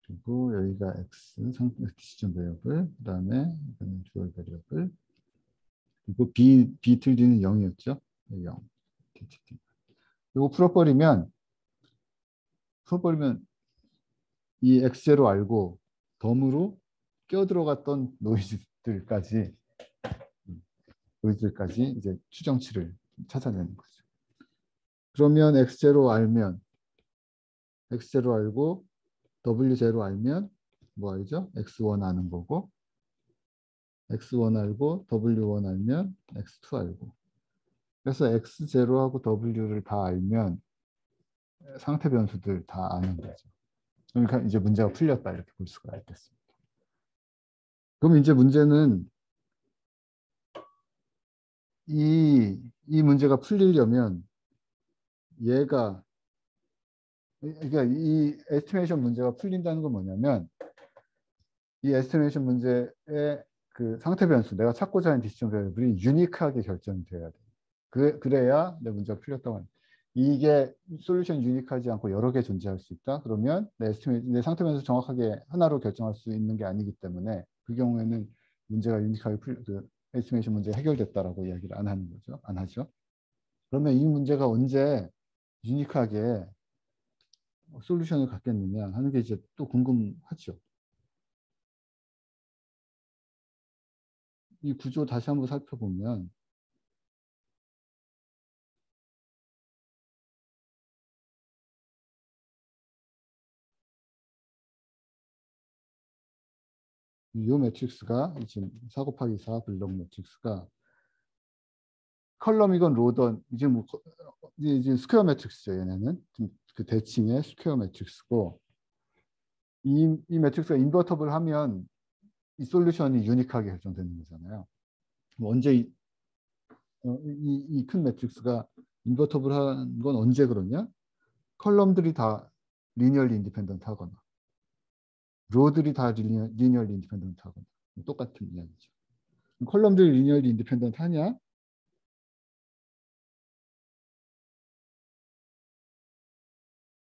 그리고 여기가 x decision variable 그다음에 이거는 dual variable 그리고 b b 틀리는 0이었죠? 0 dtt 이거 풀어버리면 풀어버리면 이 x0 알고 덤으로 껴들어갔던 노이즈들까지 노이즈들까지 이제 추정치를 찾아내는 거죠. 그러면 x0 알면 x0 알고 w0 알면 뭐 알죠? x1 아는 거고 x1 알고 w1 알면 x2 알고 그래서 x0하고 w를 다 알면 상태 변수들 다 아는 거죠. 그러니까 이제 문제가 풀렸다 이렇게 볼 수가 있겠습니다. 그럼 이제 문제는 이, 이 문제가 풀리려면 얘가 그러니까 이 에스티메이션 문제가 풀린다는 건 뭐냐면 이 estimation 문제의 그 상태 변수 내가 찾고자 하는 decision variable이 unique하게 결정이 돼야 돼. 그, 그래야 내 문제가 풀렸다고 합니다. 이게 solution unique하지 않고 여러 개 존재할 수 있다. 그러면 내 내 상태 변수 정확하게 하나로 결정할 수 있는 게 아니기 때문에 그 경우에는 문제가 unique하게 풀, 그 estimation 문제 해결됐다라고 이야기를 안 하는 거죠. 안 하죠. 그러면 이 문제가 언제 unique하게 솔루션을 갖겠느냐 하는 게 이제 또 궁금하죠. 이 구조 다시 한번 살펴보면 이 매트릭스가 지금 4 곱하기 4 블록 매트릭스가 컬럼이건 로던 이제 뭐 이제 square matrix죠 얘네는 그 대칭의 square matrix고 이, 이 matrix가 invertible 하면 이 solution이 unique하게 결정되는 거잖아요. 언제 이큰 어, 이, 이 matrix가 invertible한 건 언제 그러냐? column들이 다 linearly independent 하거나 row들이 다 linear, linearly independent 하거나 똑같은 이야기죠. column들이 linearly independent 하냐?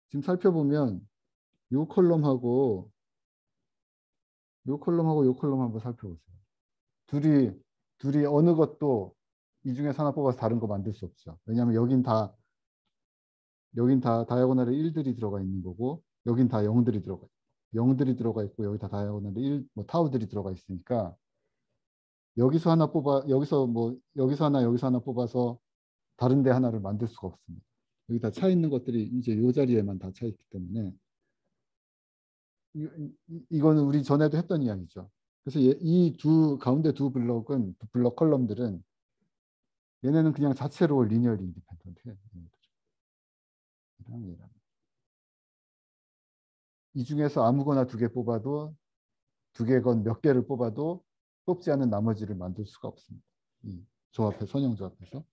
지금 살펴보면 요 column하고 요 column하고 요 column 한번 살펴보세요. 둘이 둘이 어느 것도 이 중에서 하나 뽑아서 다른 거 만들 수 없죠. 왜냐하면 여긴 다 여긴 다 diagonal에 1들이 들어가 있는 거고 여긴 다 0들이 들어가 있고 0들이 들어가 있고 여기 다 diagonal에 1, 뭐 타우들이 들어가 있으니까 여기서 하나 뽑아 여기서 뭐 여기서 하나 여기서 하나 뽑아서 다른 데 하나를 만들 수가 없습니다. 여기 다 차 있는 것들이 이제 이 자리에만 다 차 있기 때문에 이, 거는 우리 전에도 했던 이야기죠. 그래서 이 두 가운데 두 block은 block column들은 얘네는 그냥 자체로 linear independent예요. 이 중에서 아무거나 두 개 뽑아도 두 개건 몇 개를 뽑아도 뽑지 않은 나머지를 만들 수가 없습니다. 이 조합해 선형 조합에서.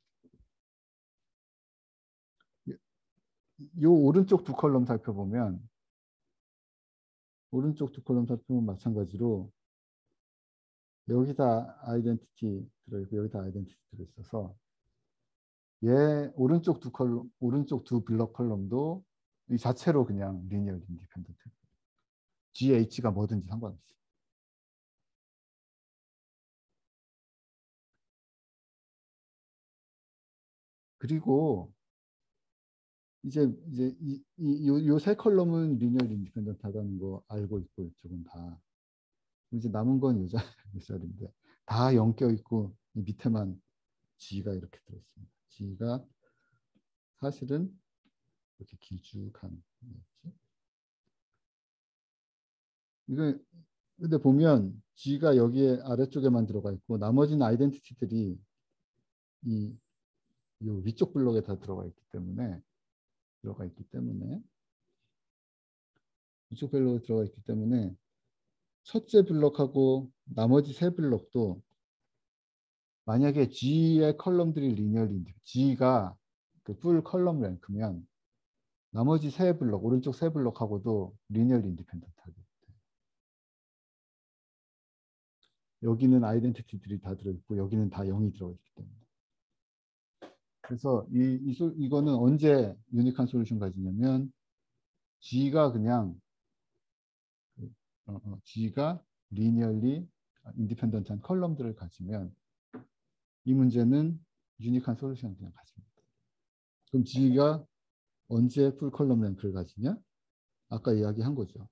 요 오른쪽 두 column 살펴보면 오른쪽 두 column 살펴보면 마찬가지로 여기다 identity 들어있고 여기다 identity 들어있어서 얘 오른쪽 두 컬럼 오른쪽 두 블럭 column도 이 자체로 그냥 linear independent. GH가 뭐든지 상관없이. 그리고 이제 이제 이요세 컬럼은 리니얼 인디펜던트하다는 거 알고 있고 이쪽은 다 이제 남은 건 유자 유자인데 다 엮여 있고 이 밑에만 G가 이렇게 들어있습니다. G가 사실은 이렇게 길쭉한 이거 근데 보면 G가 여기에 아래쪽에만 들어가 있고 나머지는 아이덴티티들이 이, 이 위쪽 블록에 다 들어가 있기 때문에 들어가 있기 때문에 위쪽 블록에 들어가 있기 때문에 첫째 블록하고 나머지 세 블록도 만약에 G의 column들이 linear인데 G가 그 full column rank면 나머지 세 블록 오른쪽 세 블록하고도 linear independent하게 돼요. 여기는 identity들이 다 들어있고 여기는 다 0이 들어있기 때문에 그래서 이, 이 소, 이거는 언제 unique한 solution 가지냐면 G가 그냥 어, 어, G가 linearly independent한 column들을 가지면 이 문제는 unique한 solution을 그냥 가집니다. 그럼 G가 언제 full column rank를 가지냐? 아까 이야기한 거죠.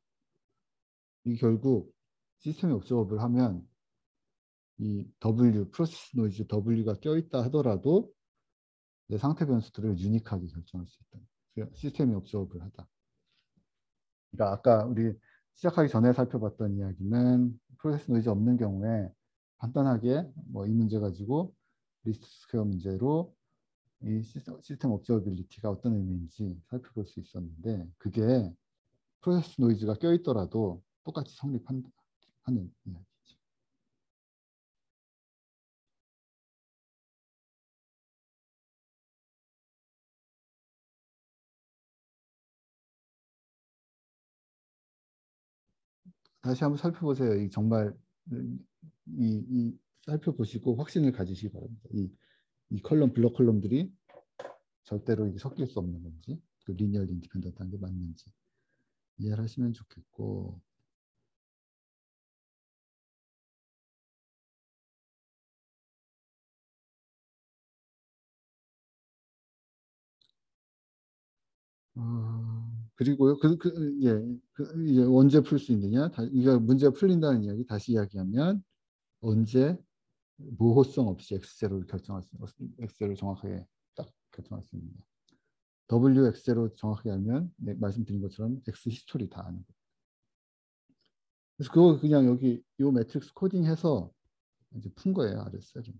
이 결국 시스템이 observable 하면 이 W, process noise W가 껴있다 하더라도 내 상태 변수들을 unique하게 결정할 수 있다. 시스템이 observable 하다. 그러니까 아까 우리 시작하기 전에 살펴봤던 이야기는 process noise 없는 경우에 간단하게 뭐 이 문제 가지고 square 문제로 이 시스템 observability가 어떤 의미인지 살펴볼 수 있었는데 그게 process noise가 껴있더라도 똑같이 성립하는 이야기 다시 한번 살펴보세요. 이 정말 이, 이 살펴보시고 확신을 가지시기 바랍니다. 이, 이 column block column들이 절대로 이게 섞일 수 없는 건지 그 linear independent한 게 맞는지 이해를 하시면 좋겠고 어, 그리고요, 그, 그, 예, 그, 이제 언제 풀 수 있느냐? 다, 이거 문제가 풀린다는 이야기 다시 이야기하면 언제 모호성 없이 X0를 결정할 수, X0를 정확하게 딱 결정할 수 있느냐. W X0 정확하게 알면 네, 말씀드린 것처럼 X history 다 아는 거예요. 그래서 그거 그냥 여기 이 매트릭스 코딩해서 이제 푼 거예요, 사실은.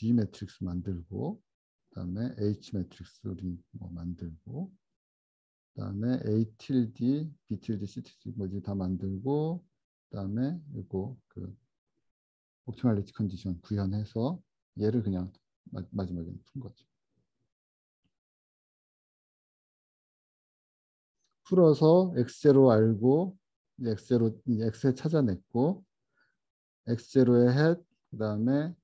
G matrix 만들고 그다음에 H matrix 우리 뭐 만들고 그다음에 A tilde, B tilde, C tilde 뭐지 다 만들고 그다음에 이거 그 optimality condition 구현해서 얘를 그냥 마, 마지막에 푼 거죠. 풀어서 x0 알고 x0 x에 찾아냈고 x0의 head 그다음에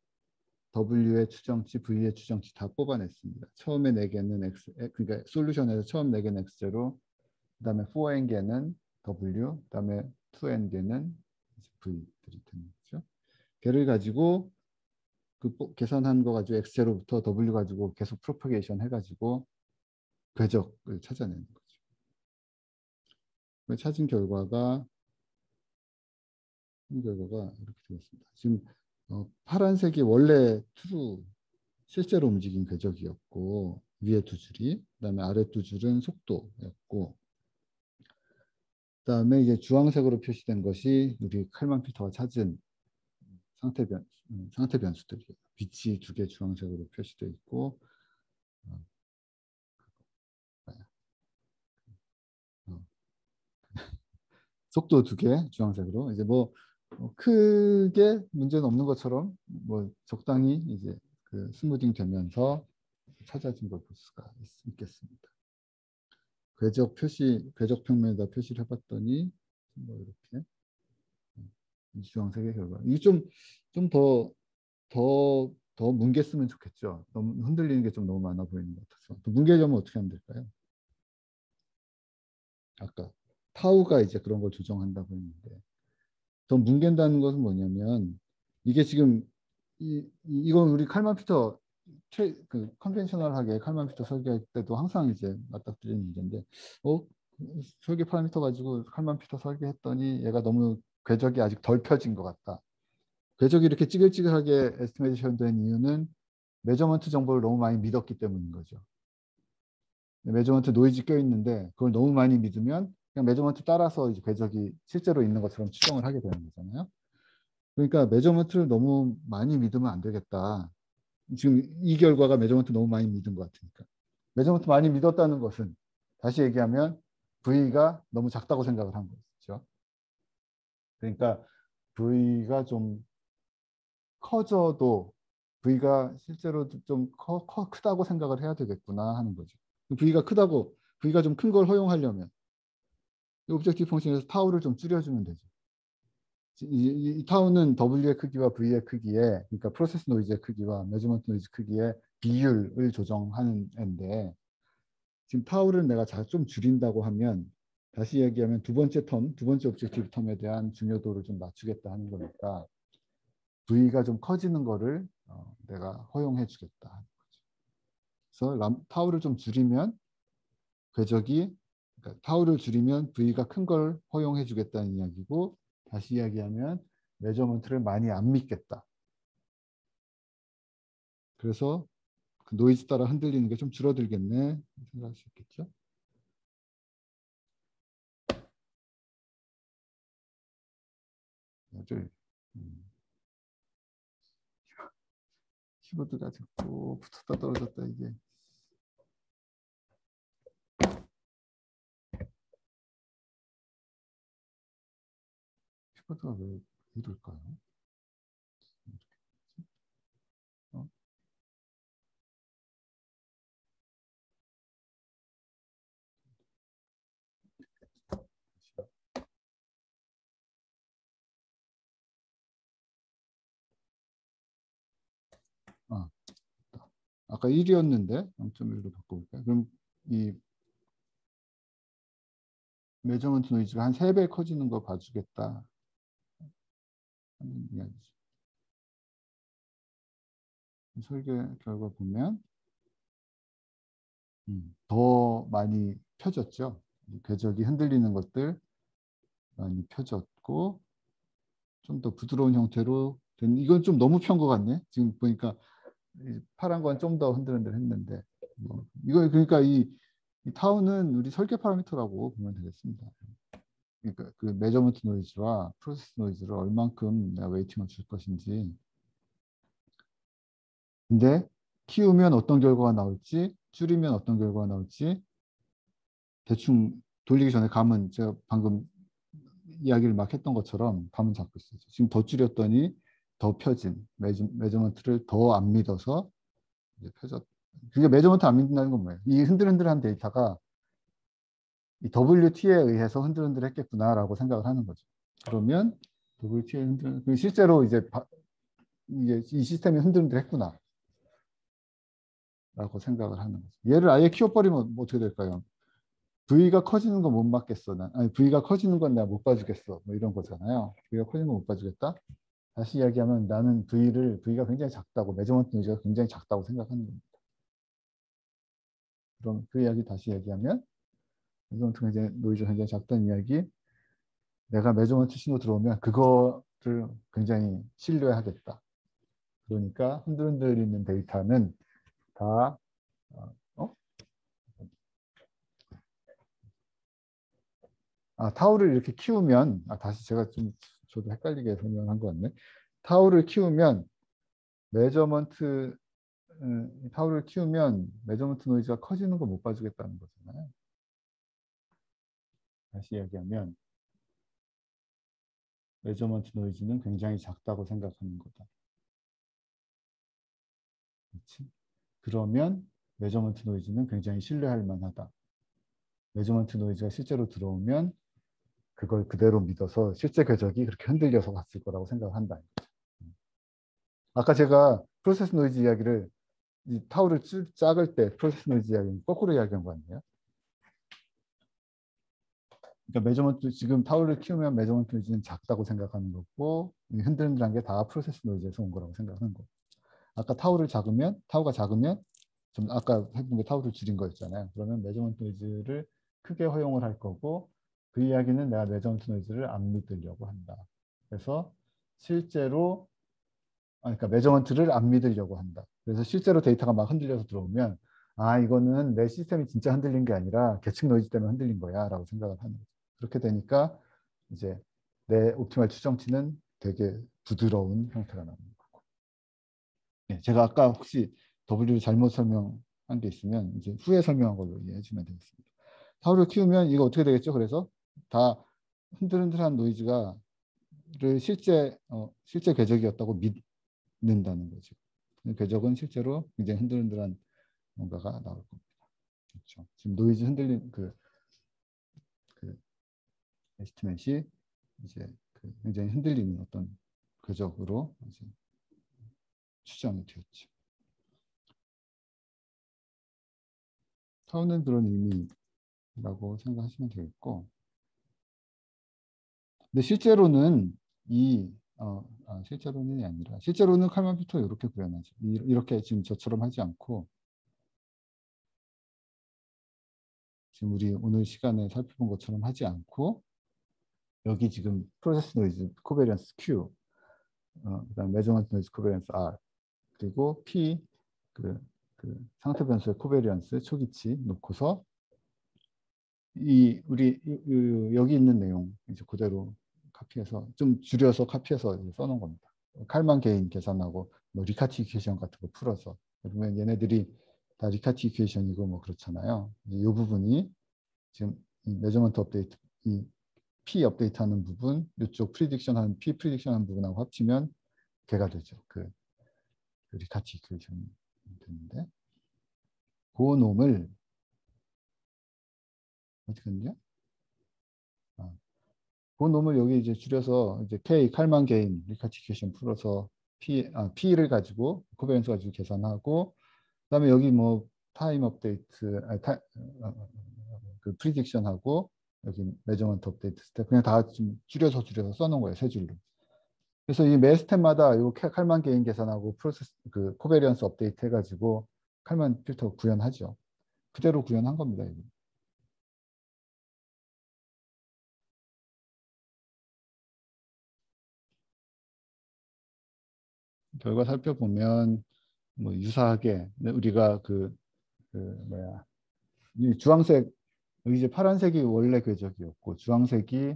w의 추정치, v의 추정치 다 뽑아냈습니다. 처음에 4개는 x 그러니까 솔루션에서 처음 4개는 x0 그 다음에 4n개는 w 그 다음에 2n개는 v들이 되는 거죠. 걔를 가지고 그 계산한 거 가지고 x0부터 w 가지고 계속 프로퍼게이션 해가지고 궤적을 찾아내는 거죠. 찾은 결과가 결과가 이렇게 되었습니다. 지금 어, 파란색이 원래 true 실제로 움직인 궤적이었고 위에 두 줄이 그다음에 아래 두 줄은 속도였고 그다음에 이제 주황색으로 표시된 것이 우리 칼만 필터가 찾은 상태 변 음, 상태 변수들이에요. 빛이 두 개 주황색으로 표시되어 있고 어, 속도 두 개 주황색으로. 이제 뭐, 뭐 크게 문제는 없는 것처럼 뭐 적당히 이제 그 스무딩 되면서 찾아진 걸 볼 수가 있겠습니다. 궤적 표시 궤적 평면에다 표시를 해봤더니 뭐 이렇게 음, 주황색의 결과. 이게 좀좀 더더 쓰면 좋겠죠. 너무 흔들리는 게 좀 너무 많아 보이는 것 같아서. 뭉개려면 어떻게 하면 될까요? 아까 타우가 이제 그런 걸 조정한다고 했는데 더 뭉갠다는 것은 뭐냐면 이게 지금 이, 이건 우리 칼만 필터 최, 그 conventional하게 칼만 필터 설계할 때도 항상 이제 맞닥뜨리는 문제인데 어 설계 파라미터 가지고 칼만 필터 설계했더니 얘가 너무 궤적이 아직 덜 펴진 것 같다. 궤적이 이렇게 찌글찌글하게 estimation 된 이유는 measurement 정보를 너무 많이 믿었기 때문인 거죠. measurement noise 껴 있는데 그걸 너무 많이 믿으면 그냥 measurement 따라서 이제 궤적이 실제로 있는 것처럼 추정을 하게 되는 거잖아요. 그러니까 measurement를 너무 많이 믿으면 안 되겠다. 지금 이 결과가 measurement 너무 많이 믿은 것 같으니까. measurement 많이 믿었다는 것은 다시 얘기하면 V가 너무 작다고 생각을 한 거죠. 그러니까 V가 좀 커져도 V가 실제로 좀 커, 커, 크다고 생각을 해야 되겠구나 하는 거죠. V가 크다고 V가 좀 큰 걸 허용하려면 objective function에서 타우를 좀 줄여주면 되죠. 이, 이, 타우는 W의 크기와 V의 크기에 그러니까 process noise의 크기와 measurement noise 크기의 비율을 조정하는 앤데 지금 타우를 내가 좀 줄인다고 하면 다시 얘기하면 두 번째 term, 두 번째 objective term에 대한 중요도를 좀 낮추겠다 하는 거니까 V가 좀 커지는 거를 어, 내가 허용해 주겠다 하는 거죠. 그래서 람, 타우를 좀 줄이면 궤적이 그러니까 타우를 줄이면 V가 큰 걸 허용해 주겠다는 이야기고 다시 이야기하면 measurement를 많이 안 믿겠다. 그래서 그 노이즈 따라 흔들리는 게 좀 줄어들겠네 생각할 수 있겠죠. 아주 음. 키보드가 자꾸 붙었다 떨어졌다 이게 키보드가 왜 이럴까요? 어? 아, 아까 1이었는데 0.1로 바꿔볼까요? 그럼 이 measurement noise가 한 3배 커지는 거 봐주겠다. 하는 이야기죠. 설계 결과 보면 음, 더 많이 펴졌죠. 궤적이 흔들리는 것들 많이 펴졌고 좀 더 부드러운 형태로 된 이건 좀 너무 편 것 같네. 지금 보니까 파란 건 좀 더 흔들흔들 했는데 뭐, 이거 그러니까 이, 이 타우는 우리 설계 파라미터라고 보면 되겠습니다. 그러니까 그 measurement noise와 process noise를 얼만큼 내가 weighting을 줄 것인지 근데 키우면 어떤 결과가 나올지 줄이면 어떤 결과가 나올지 대충 돌리기 전에 감은 제가 방금 이야기를 막 했던 것처럼 감은 잡고 있어요. 지금 더 줄였더니 더 펴진 메저, measurement를 더 안 믿어서 이제 펴졌. 그게 measurement 안 믿는다는 건 뭐예요? 이 흔들흔들한 데이터가 이 WT에 의해서 흔들흔들했겠구나라고 생각을 하는 거죠. 그러면 WT에 흔들 그 실제로 이제 바, 이게 이 시스템이 흔들흔들했구나. 라고 생각을 하는 거죠. 얘를 아예 키워버리면 뭐 어떻게 될까요? V가 커지는 건 못 맞겠어. 난. 아니, V가 커지는 건 내가 못 봐주겠어. 뭐 이런 거잖아요. V가 커지는 건 못 봐주겠다. 다시 이야기하면 나는 V를, V가 굉장히 작다고, measurement noise가 굉장히 작다고 생각하는 겁니다. 그럼 그 이야기 다시 얘기하면, measurement 굉장히, noise가 굉장히 작다는 이야기, 내가 measurement 신호 들어오면 그거를 굉장히 신뢰하겠다. 그러니까 흔들흔들리는 데이터는 다 어? 아, 타우를 이렇게 키우면 아, 다시 제가 좀 저도 헷갈리게 설명한 것 같네. 타우를 키우면 measurement 음, 타우를 키우면 measurement noise가 커지는 거 못 봐주겠다는 거잖아요. 다시 얘기하면 measurement noise는 굉장히 작다고 생각하는 거다. 그렇지? 그러면 measurement noise는 굉장히 신뢰할 만하다. measurement noise가 실제로 들어오면 그걸 그대로 믿어서 실제 궤적이 그렇게 흔들려서 갔을 거라고 생각을 한다. 아까 제가 process noise 이야기를 이 타우를 작을 때 process noise 이야기는 거꾸로 이야기한 거 아니에요? 그러니까 measurement 지금 타우를 키우면 measurement noise는 작다고 생각하는 거고 흔들흔들한 게 다 process noise에서 온 거라고 생각하는 거. 아까 타우를 작으면 타우가 작으면 좀 아까 해본 게 타우를 줄인 거였잖아요. 그러면 measurement noise를 크게 허용을 할 거고 그 이야기는 내가 measurement noise를 안 믿으려고 한다. 그래서 실제로 아 그러니까 measurement를 안 믿으려고 한다. 그래서 실제로 데이터가 막 흔들려서 들어오면 아 이거는 내 시스템이 진짜 흔들린 게 아니라 계측 노이즈 때문에 흔들린 거야 라고 생각을 하는 거죠. 그렇게 되니까 이제 내 optimal 추정치는 되게 부드러운 형태가 나옵니다. 네, 제가 아까 혹시 W를 잘못 설명한 게 있으면 이제 후에 설명한 걸로 이해해 주면 되겠습니다. 타우를 키우면 이거 어떻게 되겠죠? 그래서 다 흔들흔들한 noise가 를 실제 어, 실제 궤적이었다고 믿는다는 거죠. 궤적은 실제로 굉장히 흔들흔들한 뭔가가 나올 겁니다. 그렇죠. 지금 노이즈 흔들린 그, 그 estimate이 이제 그 굉장히 흔들리는 어떤 궤적으로 이제 추정이 되었죠. 그런 의미라고 생각하시면 되겠고 근데 실제로는 이 어, 아, 실제로는 아니라 실제로는 Kalman filter 이렇게 구현하죠. 이렇게 지금 저처럼 하지 않고 지금 우리 오늘 시간에 살펴본 것처럼 하지 않고 여기 지금 process noise covariance Q 어, 그다음 measurement noise covariance R 그리고 P 그, 그 상태 변수의 covariance 초기치 놓고서 이 우리 여기 있는 내용 이제 그대로 copy해서 좀 줄여서 copy해서 써놓은 겁니다. Kalman gain 계산하고 뭐 Riccati equation 같은 거 풀어서 그러면 얘네들이 다 Riccati equation이고 뭐 그렇잖아요. 이 부분이 지금 measurement update 이 P update하는 부분 이쪽 prediction 하는 P prediction 하는 부분하고 합치면 걔가 되죠. 그 Riccati equation이 되는데 그 놈을 어떻게 했냐? 아, 그 놈을 여기 이제 줄여서 이제 K Kalman gain Riccati equation 풀어서 P 아, P를 가지고 covariance 가지고 계산하고 그다음에 여기 뭐 time update 아, 타, 아, 그 prediction하고 여기 measurement update step 그냥 다 좀 줄여서 줄여서 써놓은 거예요 세 줄로. 그래서 이 매 step마다 이 Kalman gain 계산하고 process 그 covariance update 해가지고 Kalman filter 구현하죠. 그대로 구현한 겁니다. 이거. 결과 살펴보면 뭐 유사하게 우리가 그, 그 뭐야 이 주황색 이제 파란색이 원래 궤적이었고 주황색이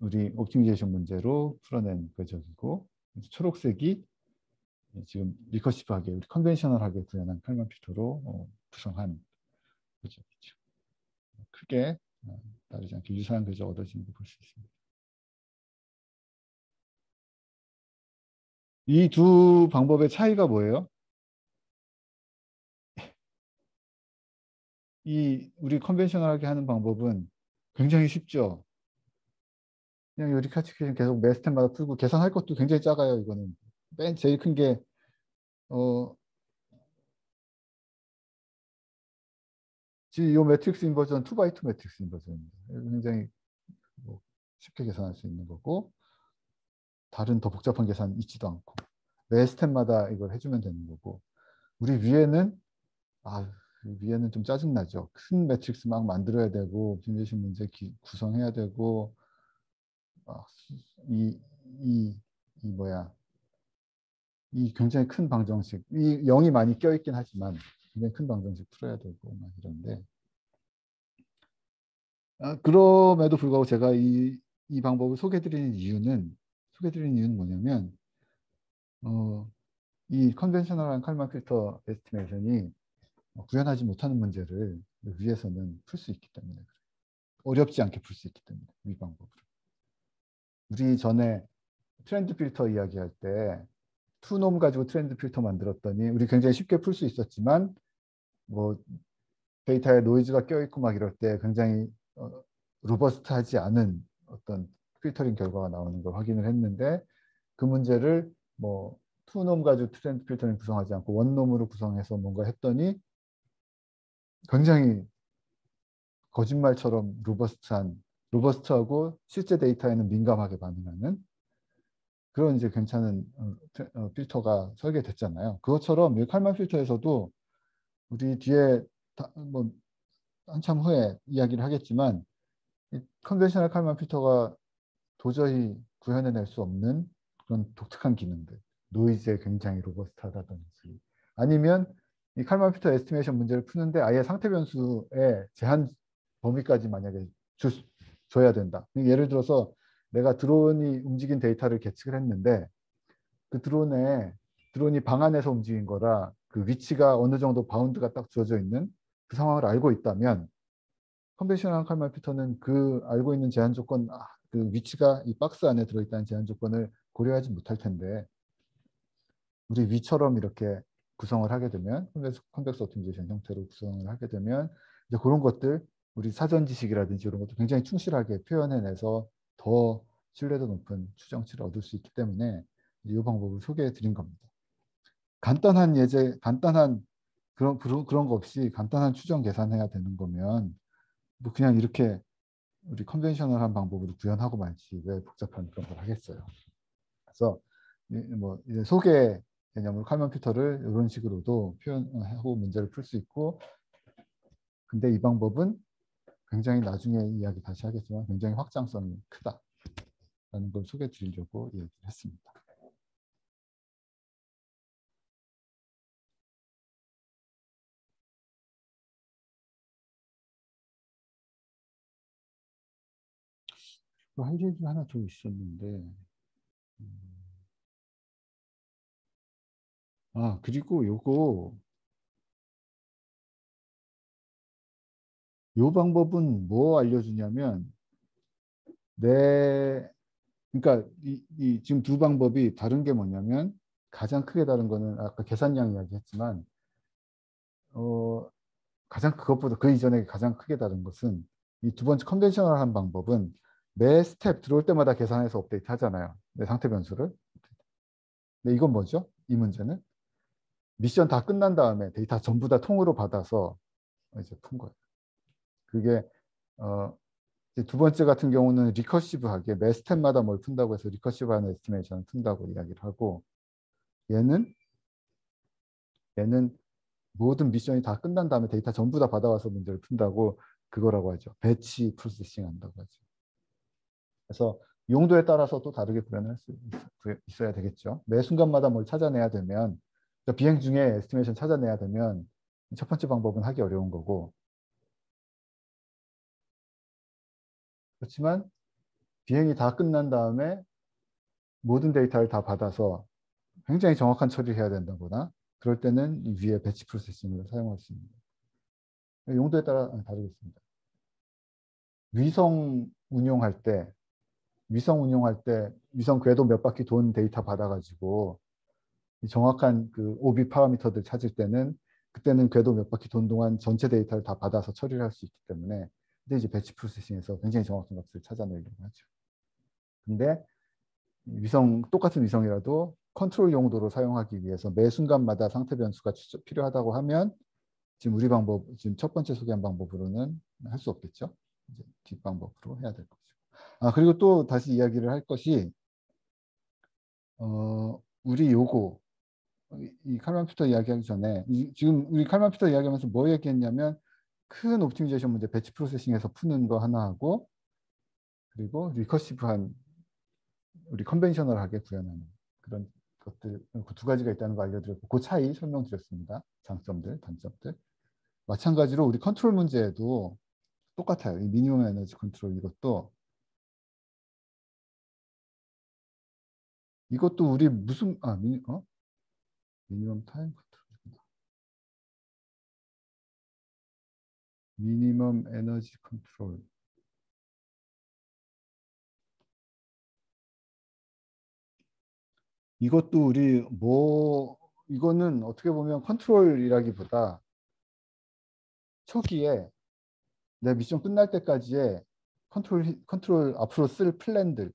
우리 옵티미제이션 문제로 풀어낸 궤적이고 초록색이 지금 리커시브하게 우리 컨벤셔널하게 구현한 칼만 필터로 어, 구성한 궤적이죠. 크게 어, 다르지 않게 유사한 궤적 얻어지는 걸 볼 수 있습니다. 이 두 방법의 차이가 뭐예요? 이 우리 conventional하게 하는 방법은 굉장히 쉽죠. 그냥 요 Riccati 식은 계속 매 step마다 풀고 계산할 것도 굉장히 작아요. 이거는 맨 제일 큰 게 어, 이 매트릭스 인버전 2x2 매트릭스 인버전입니다. 굉장히 뭐 쉽게 계산할 수 있는 거고 다른 더 복잡한 계산 있지도 않고 매 step마다 이걸 해주면 되는 거고 우리 위에는 아 위에는 좀 짜증나죠. 큰 매트릭스 막 만들어야 되고 빈제시 문제 기, 구성해야 되고 아, 이, 이, 이 뭐야. 이 굉장히 큰 방정식. 이 0이 많이 껴있긴 하지만 굉장히 큰 방정식 풀어야 되고 막 이런데. 아, 그럼에도 불구하고 제가 이, 이 방법을 소개드리는 이유는 소개드리는 이유는 뭐냐면 어, 이 conventional한 칼만 필터 estimation이 구현하지 못하는 문제를 위에서는 풀 수 있기 때문에. 어렵지 않게 풀 수 있기 때문에 이 방법으로. 우리 전에 트렌드 필터 이야기할 때 two norm 가지고 트렌드 필터 만들었더니 우리 굉장히 쉽게 풀 수 있었지만 뭐 데이터에 노이즈가 껴있고 막 이럴 때 굉장히 어, robust하지 않은 어떤 필터링 결과가 나오는 걸 확인을 했는데 그 문제를 뭐 two norm 가지고 트렌드 필터링 구성하지 않고 one norm으로 구성해서 뭔가 했더니 굉장히 거짓말처럼 robust한 robust하고 실제 데이터에는 민감하게 반응하는 그런 이제 괜찮은 어, 어, 필터가 설계됐잖아요. 그것처럼 이 칼만 필터에서도 우리 뒤에 뭐 한참 후에 이야기를 하겠지만 conventional 칼만 필터가 도저히 구현해낼 수 없는 그런 독특한 기능들 노이즈에 굉장히 robust하다든지 아니면 이 칼만 필터 estimation 문제를 푸는데 아예 상태 변수의 제한 범위까지 만약에 주, 줘야 된다. 예를 들어서 내가 드론이 움직인 데이터를 계측을 했는데 그 드론에 드론이 방 안에서 움직인 거라 그 위치가 어느 정도 bound가 딱 주어져 있는 그 상황을 알고 있다면 conventional 칼만 필터는 그 알고 있는 제한 조건 아, 그 위치가 이 박스 안에 들어있다는 제한 조건을 고려하지 못할 텐데 우리 위처럼 이렇게 구성을 하게 되면 convex optimization 형태로 구성을 하게 되면 이제 그런 것들 우리 사전 지식이라든지 이런 것도 굉장히 충실하게 표현해내서 더 신뢰도 높은 추정치를 얻을 수 있기 때문에 이 방법을 소개해 드린 겁니다. 간단한 예제, 간단한 그런 그런 거 없이 간단한 추정 계산해야 되는 거면 뭐 그냥 이렇게 우리 컨벤셔널한 방법으로 구현하고 말지 왜 복잡한 그런 걸 하겠어요. 그래서 뭐 소개 개념으로 칼만 피터를 이런 식으로도 표현하고 문제를 풀 수 있고 근데 이 방법은 굉장히 나중에 이야기 다시 하겠지만 굉장히 확장성이 크다라는 걸 소개해 드리려고 얘기를 했습니다. 할 얘기 하나 더 있었는데 음. 아 그리고 요거 요 방법은 뭐 알려주냐면 내 그러니까 이, 이 지금 두 방법이 다른 게 뭐냐면 가장 크게 다른 거는 아까 계산량 이야기했지만 어 가장 그것보다 그 이전에 가장 크게 다른 것은 이 두 번째 conventional한 방법은 매 스텝 들어올 때마다 계산해서 업데이트 하잖아요. 내 상태 변수를. 근데 이건 뭐죠? 이 문제는 미션 다 끝난 다음에 데이터 전부 다 통으로 받아서 이제 푼 거예요. 그게 어, 두 번째 같은 경우는 recursive하게 매 스텝마다 뭘 푼다고 해서 recursive한 estimation을 푼다고 이야기를 하고 얘는 얘는 모든 미션이 다 끝난 다음에 데이터 전부 다 받아와서 문제를 푼다고 그거라고 하죠. batch processing 한다고 하죠. 그래서 용도에 따라서 또 다르게 구현할 수 있어야 되겠죠. 매 순간마다 뭘 찾아내야 되면 그러니까 비행 중에 estimation 찾아내야 되면 첫 번째 방법은 하기 어려운 거고 그렇지만 비행이 다 끝난 다음에 모든 데이터를 다 받아서 굉장히 정확한 처리를 해야 된다거나 그럴 때는 위에 batch processing을 사용할 수 있습니다. 용도에 따라 다르겠습니다. 위성 운용할 때 위성 운용할 때 위성 궤도 몇 바퀴 돈 데이터 받아가지고 정확한 그 오비 파라미터들 찾을 때는 그때는 궤도 몇 바퀴 돈 동안 전체 데이터를 다 받아서 처리를 할 수 있기 때문에 근데 이제 batch processing에서 굉장히 정확한 값을 찾아내려고 하죠. 근데 위성 똑같은 위성이라도 컨트롤 용도로 사용하기 위해서 매 순간마다 상태 변수가 필요하다고 하면 지금 우리 방법 지금 첫 번째 소개한 방법으로는 할 수 없겠죠. 이제 뒷 방법으로 해야 될 거죠. 아 그리고 또 다시 이야기를 할 것이 어 우리 요거 이 칼만 필터 이야기하기 전에 이, 지금 우리 칼만 필터 이야기하면서 뭐 얘기했냐면 큰 optimization 문제 batch processing에서 푸는 거 하나 하고 그리고 recursive한 우리 conventional하게 구현하는 그런 것들 그 두 가지가 있다는 거 알려드렸고 그 차이 설명드렸습니다. 장점들, 단점들. 마찬가지로 우리 컨트롤 문제에도 똑같아요. 이 minimum energy control 이것도 이것도 우리 무슨 아 미니 어 minimum time control minimum energy control 이것도 우리 뭐 이거는 어떻게 보면 컨트롤이라기보다 초기에 내 미션 끝날 때까지의 컨트롤 컨트롤 앞으로 쓸 플랜들을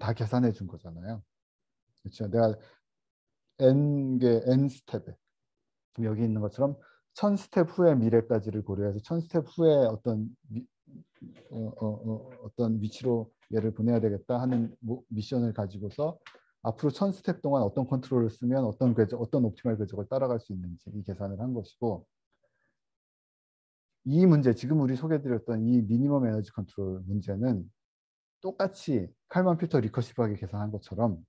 다 계산해 준 거잖아요. 그렇죠. 내가 n 개 n 스텝에. 여기 있는 것처럼 천 스텝 후의 미래까지를 고려해서 천 스텝 후에 어떤 미, 어, 어, 어, 떤 위치로 얘를 보내야 되겠다 하는 미션을 가지고서 앞으로 천 스텝 동안 어떤 컨트롤을 쓰면 어떤 궤적, 어떤 optimal 궤적을 따라갈 수 있는지 이 계산을 한 것이고 이 문제 지금 우리 소개드렸던 이 minimum energy control 문제는 똑같이 칼만 필터 recursive하게 계산한 것처럼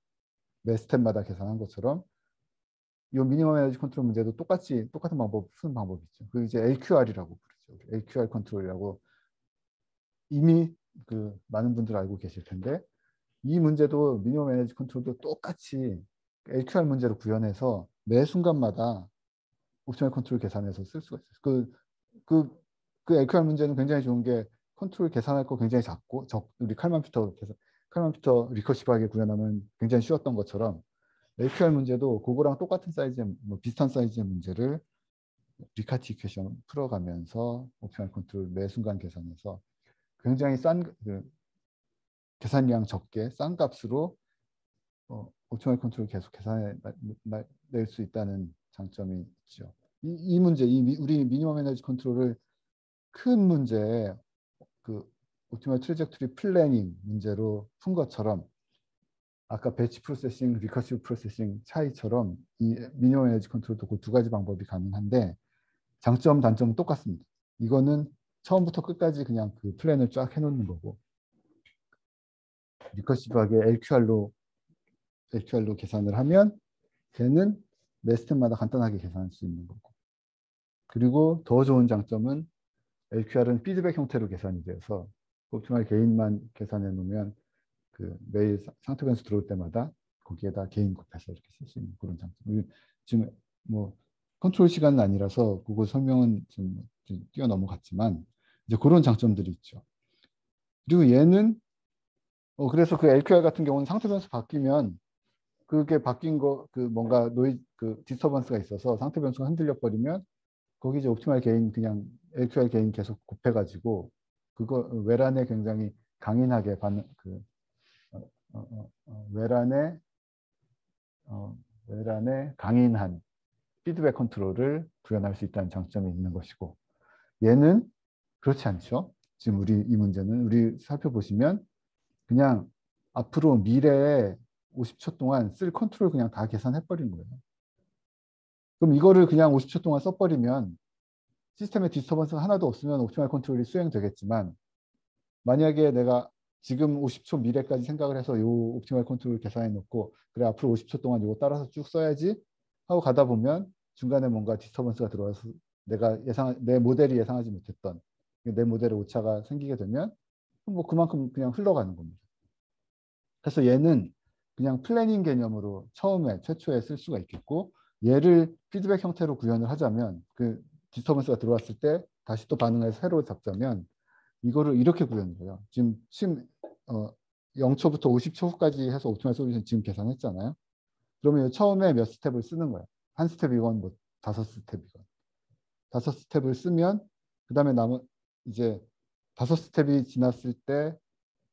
매 스텝마다 계산한 것처럼 이 minimum energy control 문제도 똑같이 똑같은 방법 푸는 방법이 있죠. 그 이제 LQR이라고 부르죠. LQR 컨트롤이라고 이미 그 많은 분들 알고 계실 텐데 이 문제도 minimum energy control도 똑같이 LQR 문제로 구현해서 매 순간마다 optimal control 계산해서 쓸 수가 있어요. 그, 그, 그 LQR 문제는 굉장히 좋은 게 컨트롤 계산할 거 굉장히 작고 적, 우리 칼만 필터 계산 칼만 filter recursive하게 구현하면 굉장히 쉬웠던 것처럼 LQR 문제도 그거랑 똑같은 사이즈의 뭐 비슷한 사이즈의 문제를 리카티 equation 풀어가면서 optimal control 매 순간 계산해서 굉장히 싼 그, 계산량 적게 싼 값으로 어, optimal control 계속 계산해 낼 수 있다는 장점이 있죠. 이, 이 문제, 이 우리 minimum energy control을 큰 문제에 그 optimal trajectory planning 문제로 푼 것처럼 아까 batch processing, recursive processing 차이처럼 이 minimum energy control도 그 두 가지 방법이 가능한데 장점, 단점은 똑같습니다. 이거는 처음부터 끝까지 그냥 그 플랜을 쫙 해놓는 거고 recursive하게 LQR로 LQR로 계산을 하면 걔는 매 스텝마다 간단하게 계산할 수 있는 거고 그리고 더 좋은 장점은 LQR은 피드백 형태로 계산이 돼서 optimal gain만 계산해 놓으면 그 매 상태 변수 들어올 때마다 거기에다 gain 곱해서 이렇게 쓸 수 있는 그런 장점. 지금 뭐 컨트롤 시간은 아니라서 그거 설명은 좀, 좀 뛰어넘어갔지만 이제 그런 장점들이 있죠. 그리고 얘는 어, 그래서 그 LQR 같은 경우는 상태 변수 바뀌면 그게 바뀐 거 그 뭔가 noi- 그 disturbance가 있어서 상태 변수가 흔들려 버리면 거기 이제 optimal gain 그냥 LQR gain 계속 곱해가지고 그거 외란에 굉장히 강인하게 받는 그 외란에 어, 외란에 강인한 피드백 control을 구현할 수 있다는 장점이 있는 것이고 얘는 그렇지 않죠. 지금 우리 이 문제는 우리 살펴보시면 그냥 앞으로 미래에 50초 동안 쓸 컨트롤 그냥 다 계산해 버린 거예요. 그럼 이거를 그냥 50초 동안 써버리면 시스템에 disturbance가 하나도 없으면 optimal control이 수행되겠지만 만약에 내가 지금 50초 미래까지 생각을 해서 요 optimal control 계산해 놓고 그래 앞으로 50초 동안 이거 따라서 쭉 써야지 하고 가다 보면 중간에 뭔가 disturbance가 들어와서 내가 예상 내 모델이 예상하지 못했던 내 모델의 오차가 생기게 되면 뭐 그만큼 그냥 흘러가는 겁니다. 그래서 얘는 그냥 planning 개념으로 처음에 최초에 쓸 수가 있겠고 얘를 피드백 형태로 구현을 하자면 그 disturbance가 들어왔을 때 다시 또 반응해서 새로 잡자면 이거를 이렇게 구현을 해요. 지금 지금 어 0초부터 50초 후까지 해서 optimal solution 지금 계산했잖아요. 그러면 처음에 몇 스텝을 쓰는 거예요. 한 스텝이건 뭐 다섯 스텝이건. 다섯 스텝을 쓰면 그 다음에 남은 이제 다섯 스텝이 지났을 때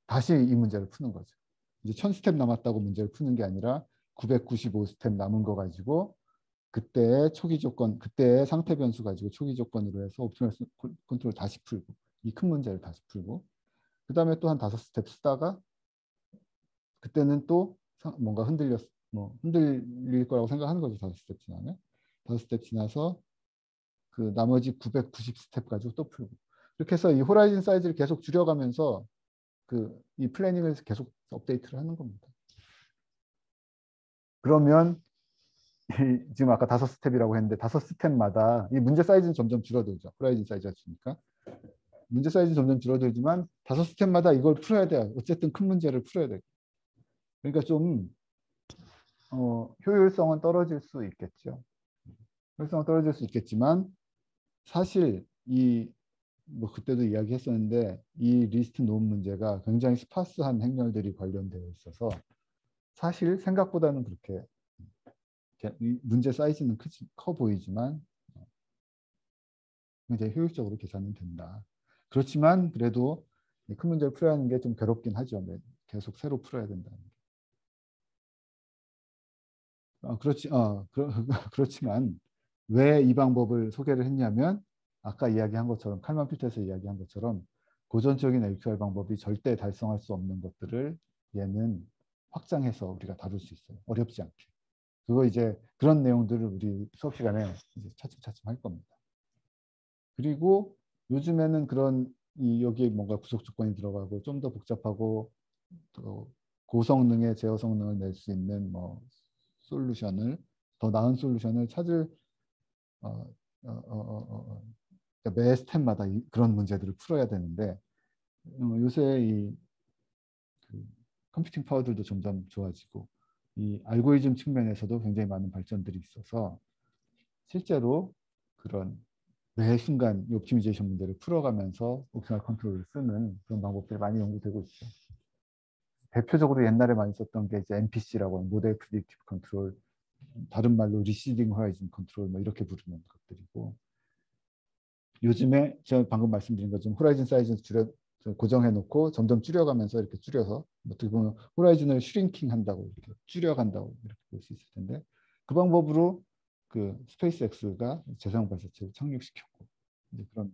다시 이 문제를 푸는 거죠. 이제 천 스텝 남았다고 문제를 푸는 게 아니라 995 스텝 남은 거 가지고 그때의 초기 조건, 그때의 상태 변수 가지고 초기 조건으로 해서 optimal control 다시 풀고 이 큰 문제를 다시 풀고 그 다음에 또 한 다섯 스텝 쓰다가 그때는 또 뭔가 흔들렸, 뭐 흔들릴 거라고 생각하는 거죠. 다섯 스텝 지나면 다섯 스텝 지나서 그 나머지 990 스텝 가지고 또 풀고 이렇게 해서 이 horizon 사이즈를 계속 줄여가면서 그 이 planning을 계속 update를 하는 겁니다. 그러면 지금 아까 다섯 스텝이라고 했는데 다섯 스텝마다 이 문제 사이즈는 점점 줄어들죠. horizon 사이즈가 주니까. 문제 사이즈 점점 줄어들지만 다섯 스텝마다 이걸 풀어야 돼요. 어쨌든 큰 문제를 풀어야 돼요. 그러니까 좀 어, 효율성은 떨어질 수 있겠죠. 효율성은 떨어질 수 있겠지만 사실 이 뭐 그때도 이야기했었는데 이 least norm 문제가 굉장히 sparse한 행렬들이 관련되어 있어서 사실 생각보다는 그렇게 문제 사이즈는 크지, 커 보이지만 굉장히 효율적으로 계산이 된다. 그렇지만 그래도 큰 문제를 풀어야 하는 게 좀 괴롭긴 하죠. 계속 새로 풀어야 된다는 게. 어, 그렇지, 어, 그러, 그렇지만 왜 이 방법을 소개를 했냐면 아까 이야기한 것처럼 칼만 필터에서 이야기한 것처럼 고전적인 LQR 방법이 절대 달성할 수 없는 것들을 얘는 확장해서 우리가 다룰 수 있어요. 어렵지 않게. 그거 이제 그런 내용들을 우리 수업 시간에 이제 차츰차츰 할 겁니다. 그리고 요즘에는 그런 이 여기에 뭔가 구속 조건이 들어가고 좀 더 복잡하고 또 고성능의 제어 성능을 낼 수 있는 뭐 솔루션을 더 나은 솔루션을 찾을 어, 어, 어, 그러니까 매 스텝마다 이, 그런 문제들을 풀어야 되는데 요새 이 그 computing power들도 점점 좋아지고 이 알고리즘 측면에서도 굉장히 많은 발전들이 있어서 실제로 그런 매 순간 이 optimization 문제를 풀어가면서 optimal control을 쓰는 그런 방법들이 많이 연구되고 있죠. 대표적으로 옛날에 많이 썼던 게 이제 MPC라고 하는 model predictive control, 다른 말로 receding horizon control 뭐 이렇게 부르는 것들이고 요즘에 제가 방금 말씀드린 것처럼 horizon 사이즈를 줄여 고정해 놓고 점점 줄여가면서 이렇게 줄여서 어떻게 보면 horizon을 shrinking 한다고 이렇게 줄여간다고 이렇게 볼 수 있을 텐데 그 방법으로 그 스페이스X가 재사용 발사체를 착륙시켰고 그런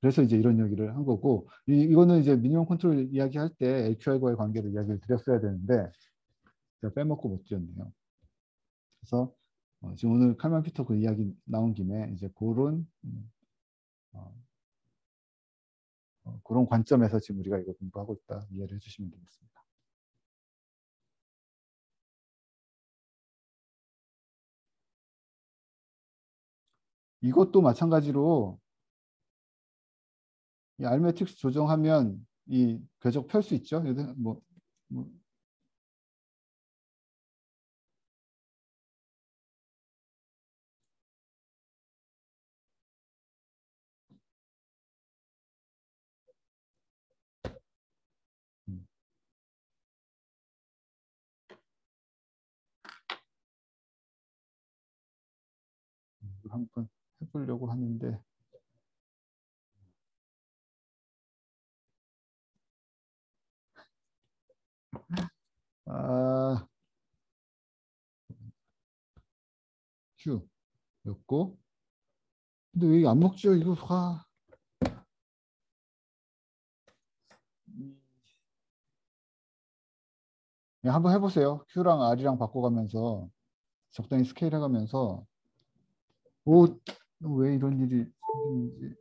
그래서 이제 이런 얘기를 한 거고 이, 이거는 이제 미니멈 컨트롤 이야기할 때 AQR과의 관계를 이야기를 드렸어야 되는데 제가 빼먹고 못 드렸네요. 그래서 어, 지금 오늘 칼만 피터 그 이야기 나온 김에 이제 그런 음, 어, 어, 그런 관점에서 지금 우리가 이거 공부하고 있다 이해를 해주시면 되겠습니다. 이것도 마찬가지로 이 알메틱스 조정하면 이 궤적 펼 수 있죠. 뭐, 뭐 음. 한번 해보려고 하는데. 아, Q였고. 근데 왜 안 먹죠? 이거 화 네, 한번 해보세요. Q랑 R이랑 바꿔가면서 적당히 스케일 해가면서. 오, 왜 이런 일이 생기는지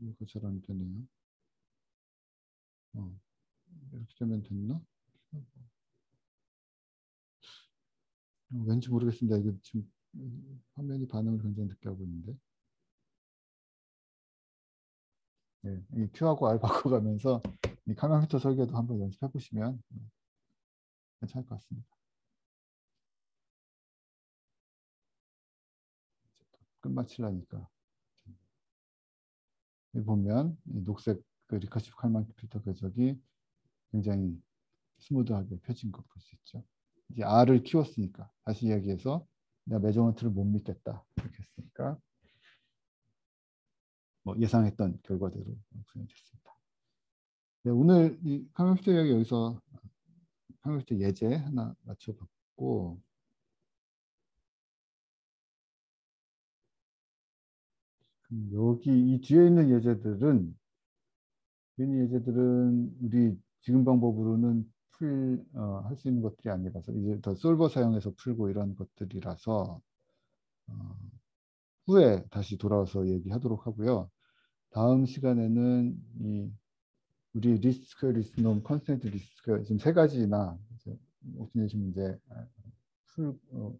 이거 잘 안 되네요. 어, 이렇게 되면 됐나? 어, 왠지 모르겠습니다. 이거 지금 화면이 반응을 굉장히 늦게 하고 있는데. 네, 이 Q하고 R 바꿔가면서 이 카메라 설계도 한번 연습해 보시면 괜찮을 것 같습니다. 끝마치려니까. 여기 보면 이 녹색 그 recursive 칼만 필터 궤적이 굉장히 smooth하게 펴진 거 볼 수 있죠. 이제 R을 키웠으니까 다시 이야기해서 내가 measurement를 못 믿겠다 이렇게 했으니까 뭐 예상했던 결과대로 구현됐습니다. 네, 오늘 이 컴퓨터 이야기 여기서 컴퓨터 예제 하나 맞춰봤고 여기 이 뒤에 있는 예제들은 이 예제들은 우리 지금 방법으로는 풀, 어, 할수 있는 것들이 아니라서 이제 더 솔버 사용해서 풀고 이런 것들이라서 어, 후에 다시 돌아와서 얘기하도록 하고요. 다음 시간에는 이 우리 least squares least norm constrained least squares 지금 세 가지나 optimization 문제 풀 어,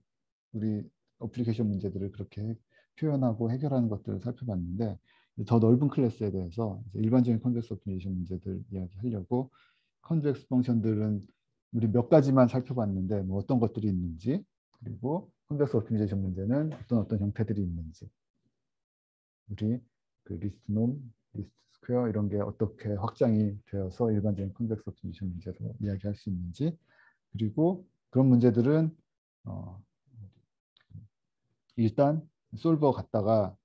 우리 어플리케이션 문제들을 그렇게 표현하고 해결하는 것들을 살펴봤는데 더 넓은 클래스에 대해서 일반적인 convex optimization 문제들 이야기하려고 convex function들은 우리 몇 가지만 살펴봤는데 뭐 어떤 것들이 있는지 그리고 convex optimization 문제는 어떤 어떤 형태들이 있는지. 우리 그 least norm, least square 이런 게 어떻게 확장이 되어서 일반적인 convex optimization 문제로 이야기할 수 있는지 그리고 그런 문제들은 어, 일단 solver 갔다가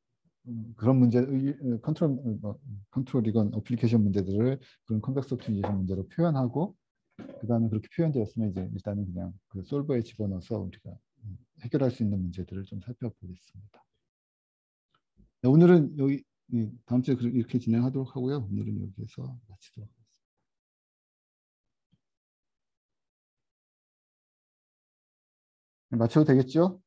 음, 그런 문제, 어, 컨트롤, 어, 뭐, 컨트롤이건 어플리케이션 문제들을 그런 convex optimization 문제로 표현하고 그 다음에 그렇게 표현되었으면 이제 일단은 그냥 그 솔버에 집어넣어서 우리가 음, 해결할 수 있는 문제들을 좀 살펴보겠습니다. 네, 오늘은 여기 다음 주에 이렇게 진행하도록 하고요. 오늘은 여기에서 마치도록 하겠습니다. 마쳐도 되겠죠?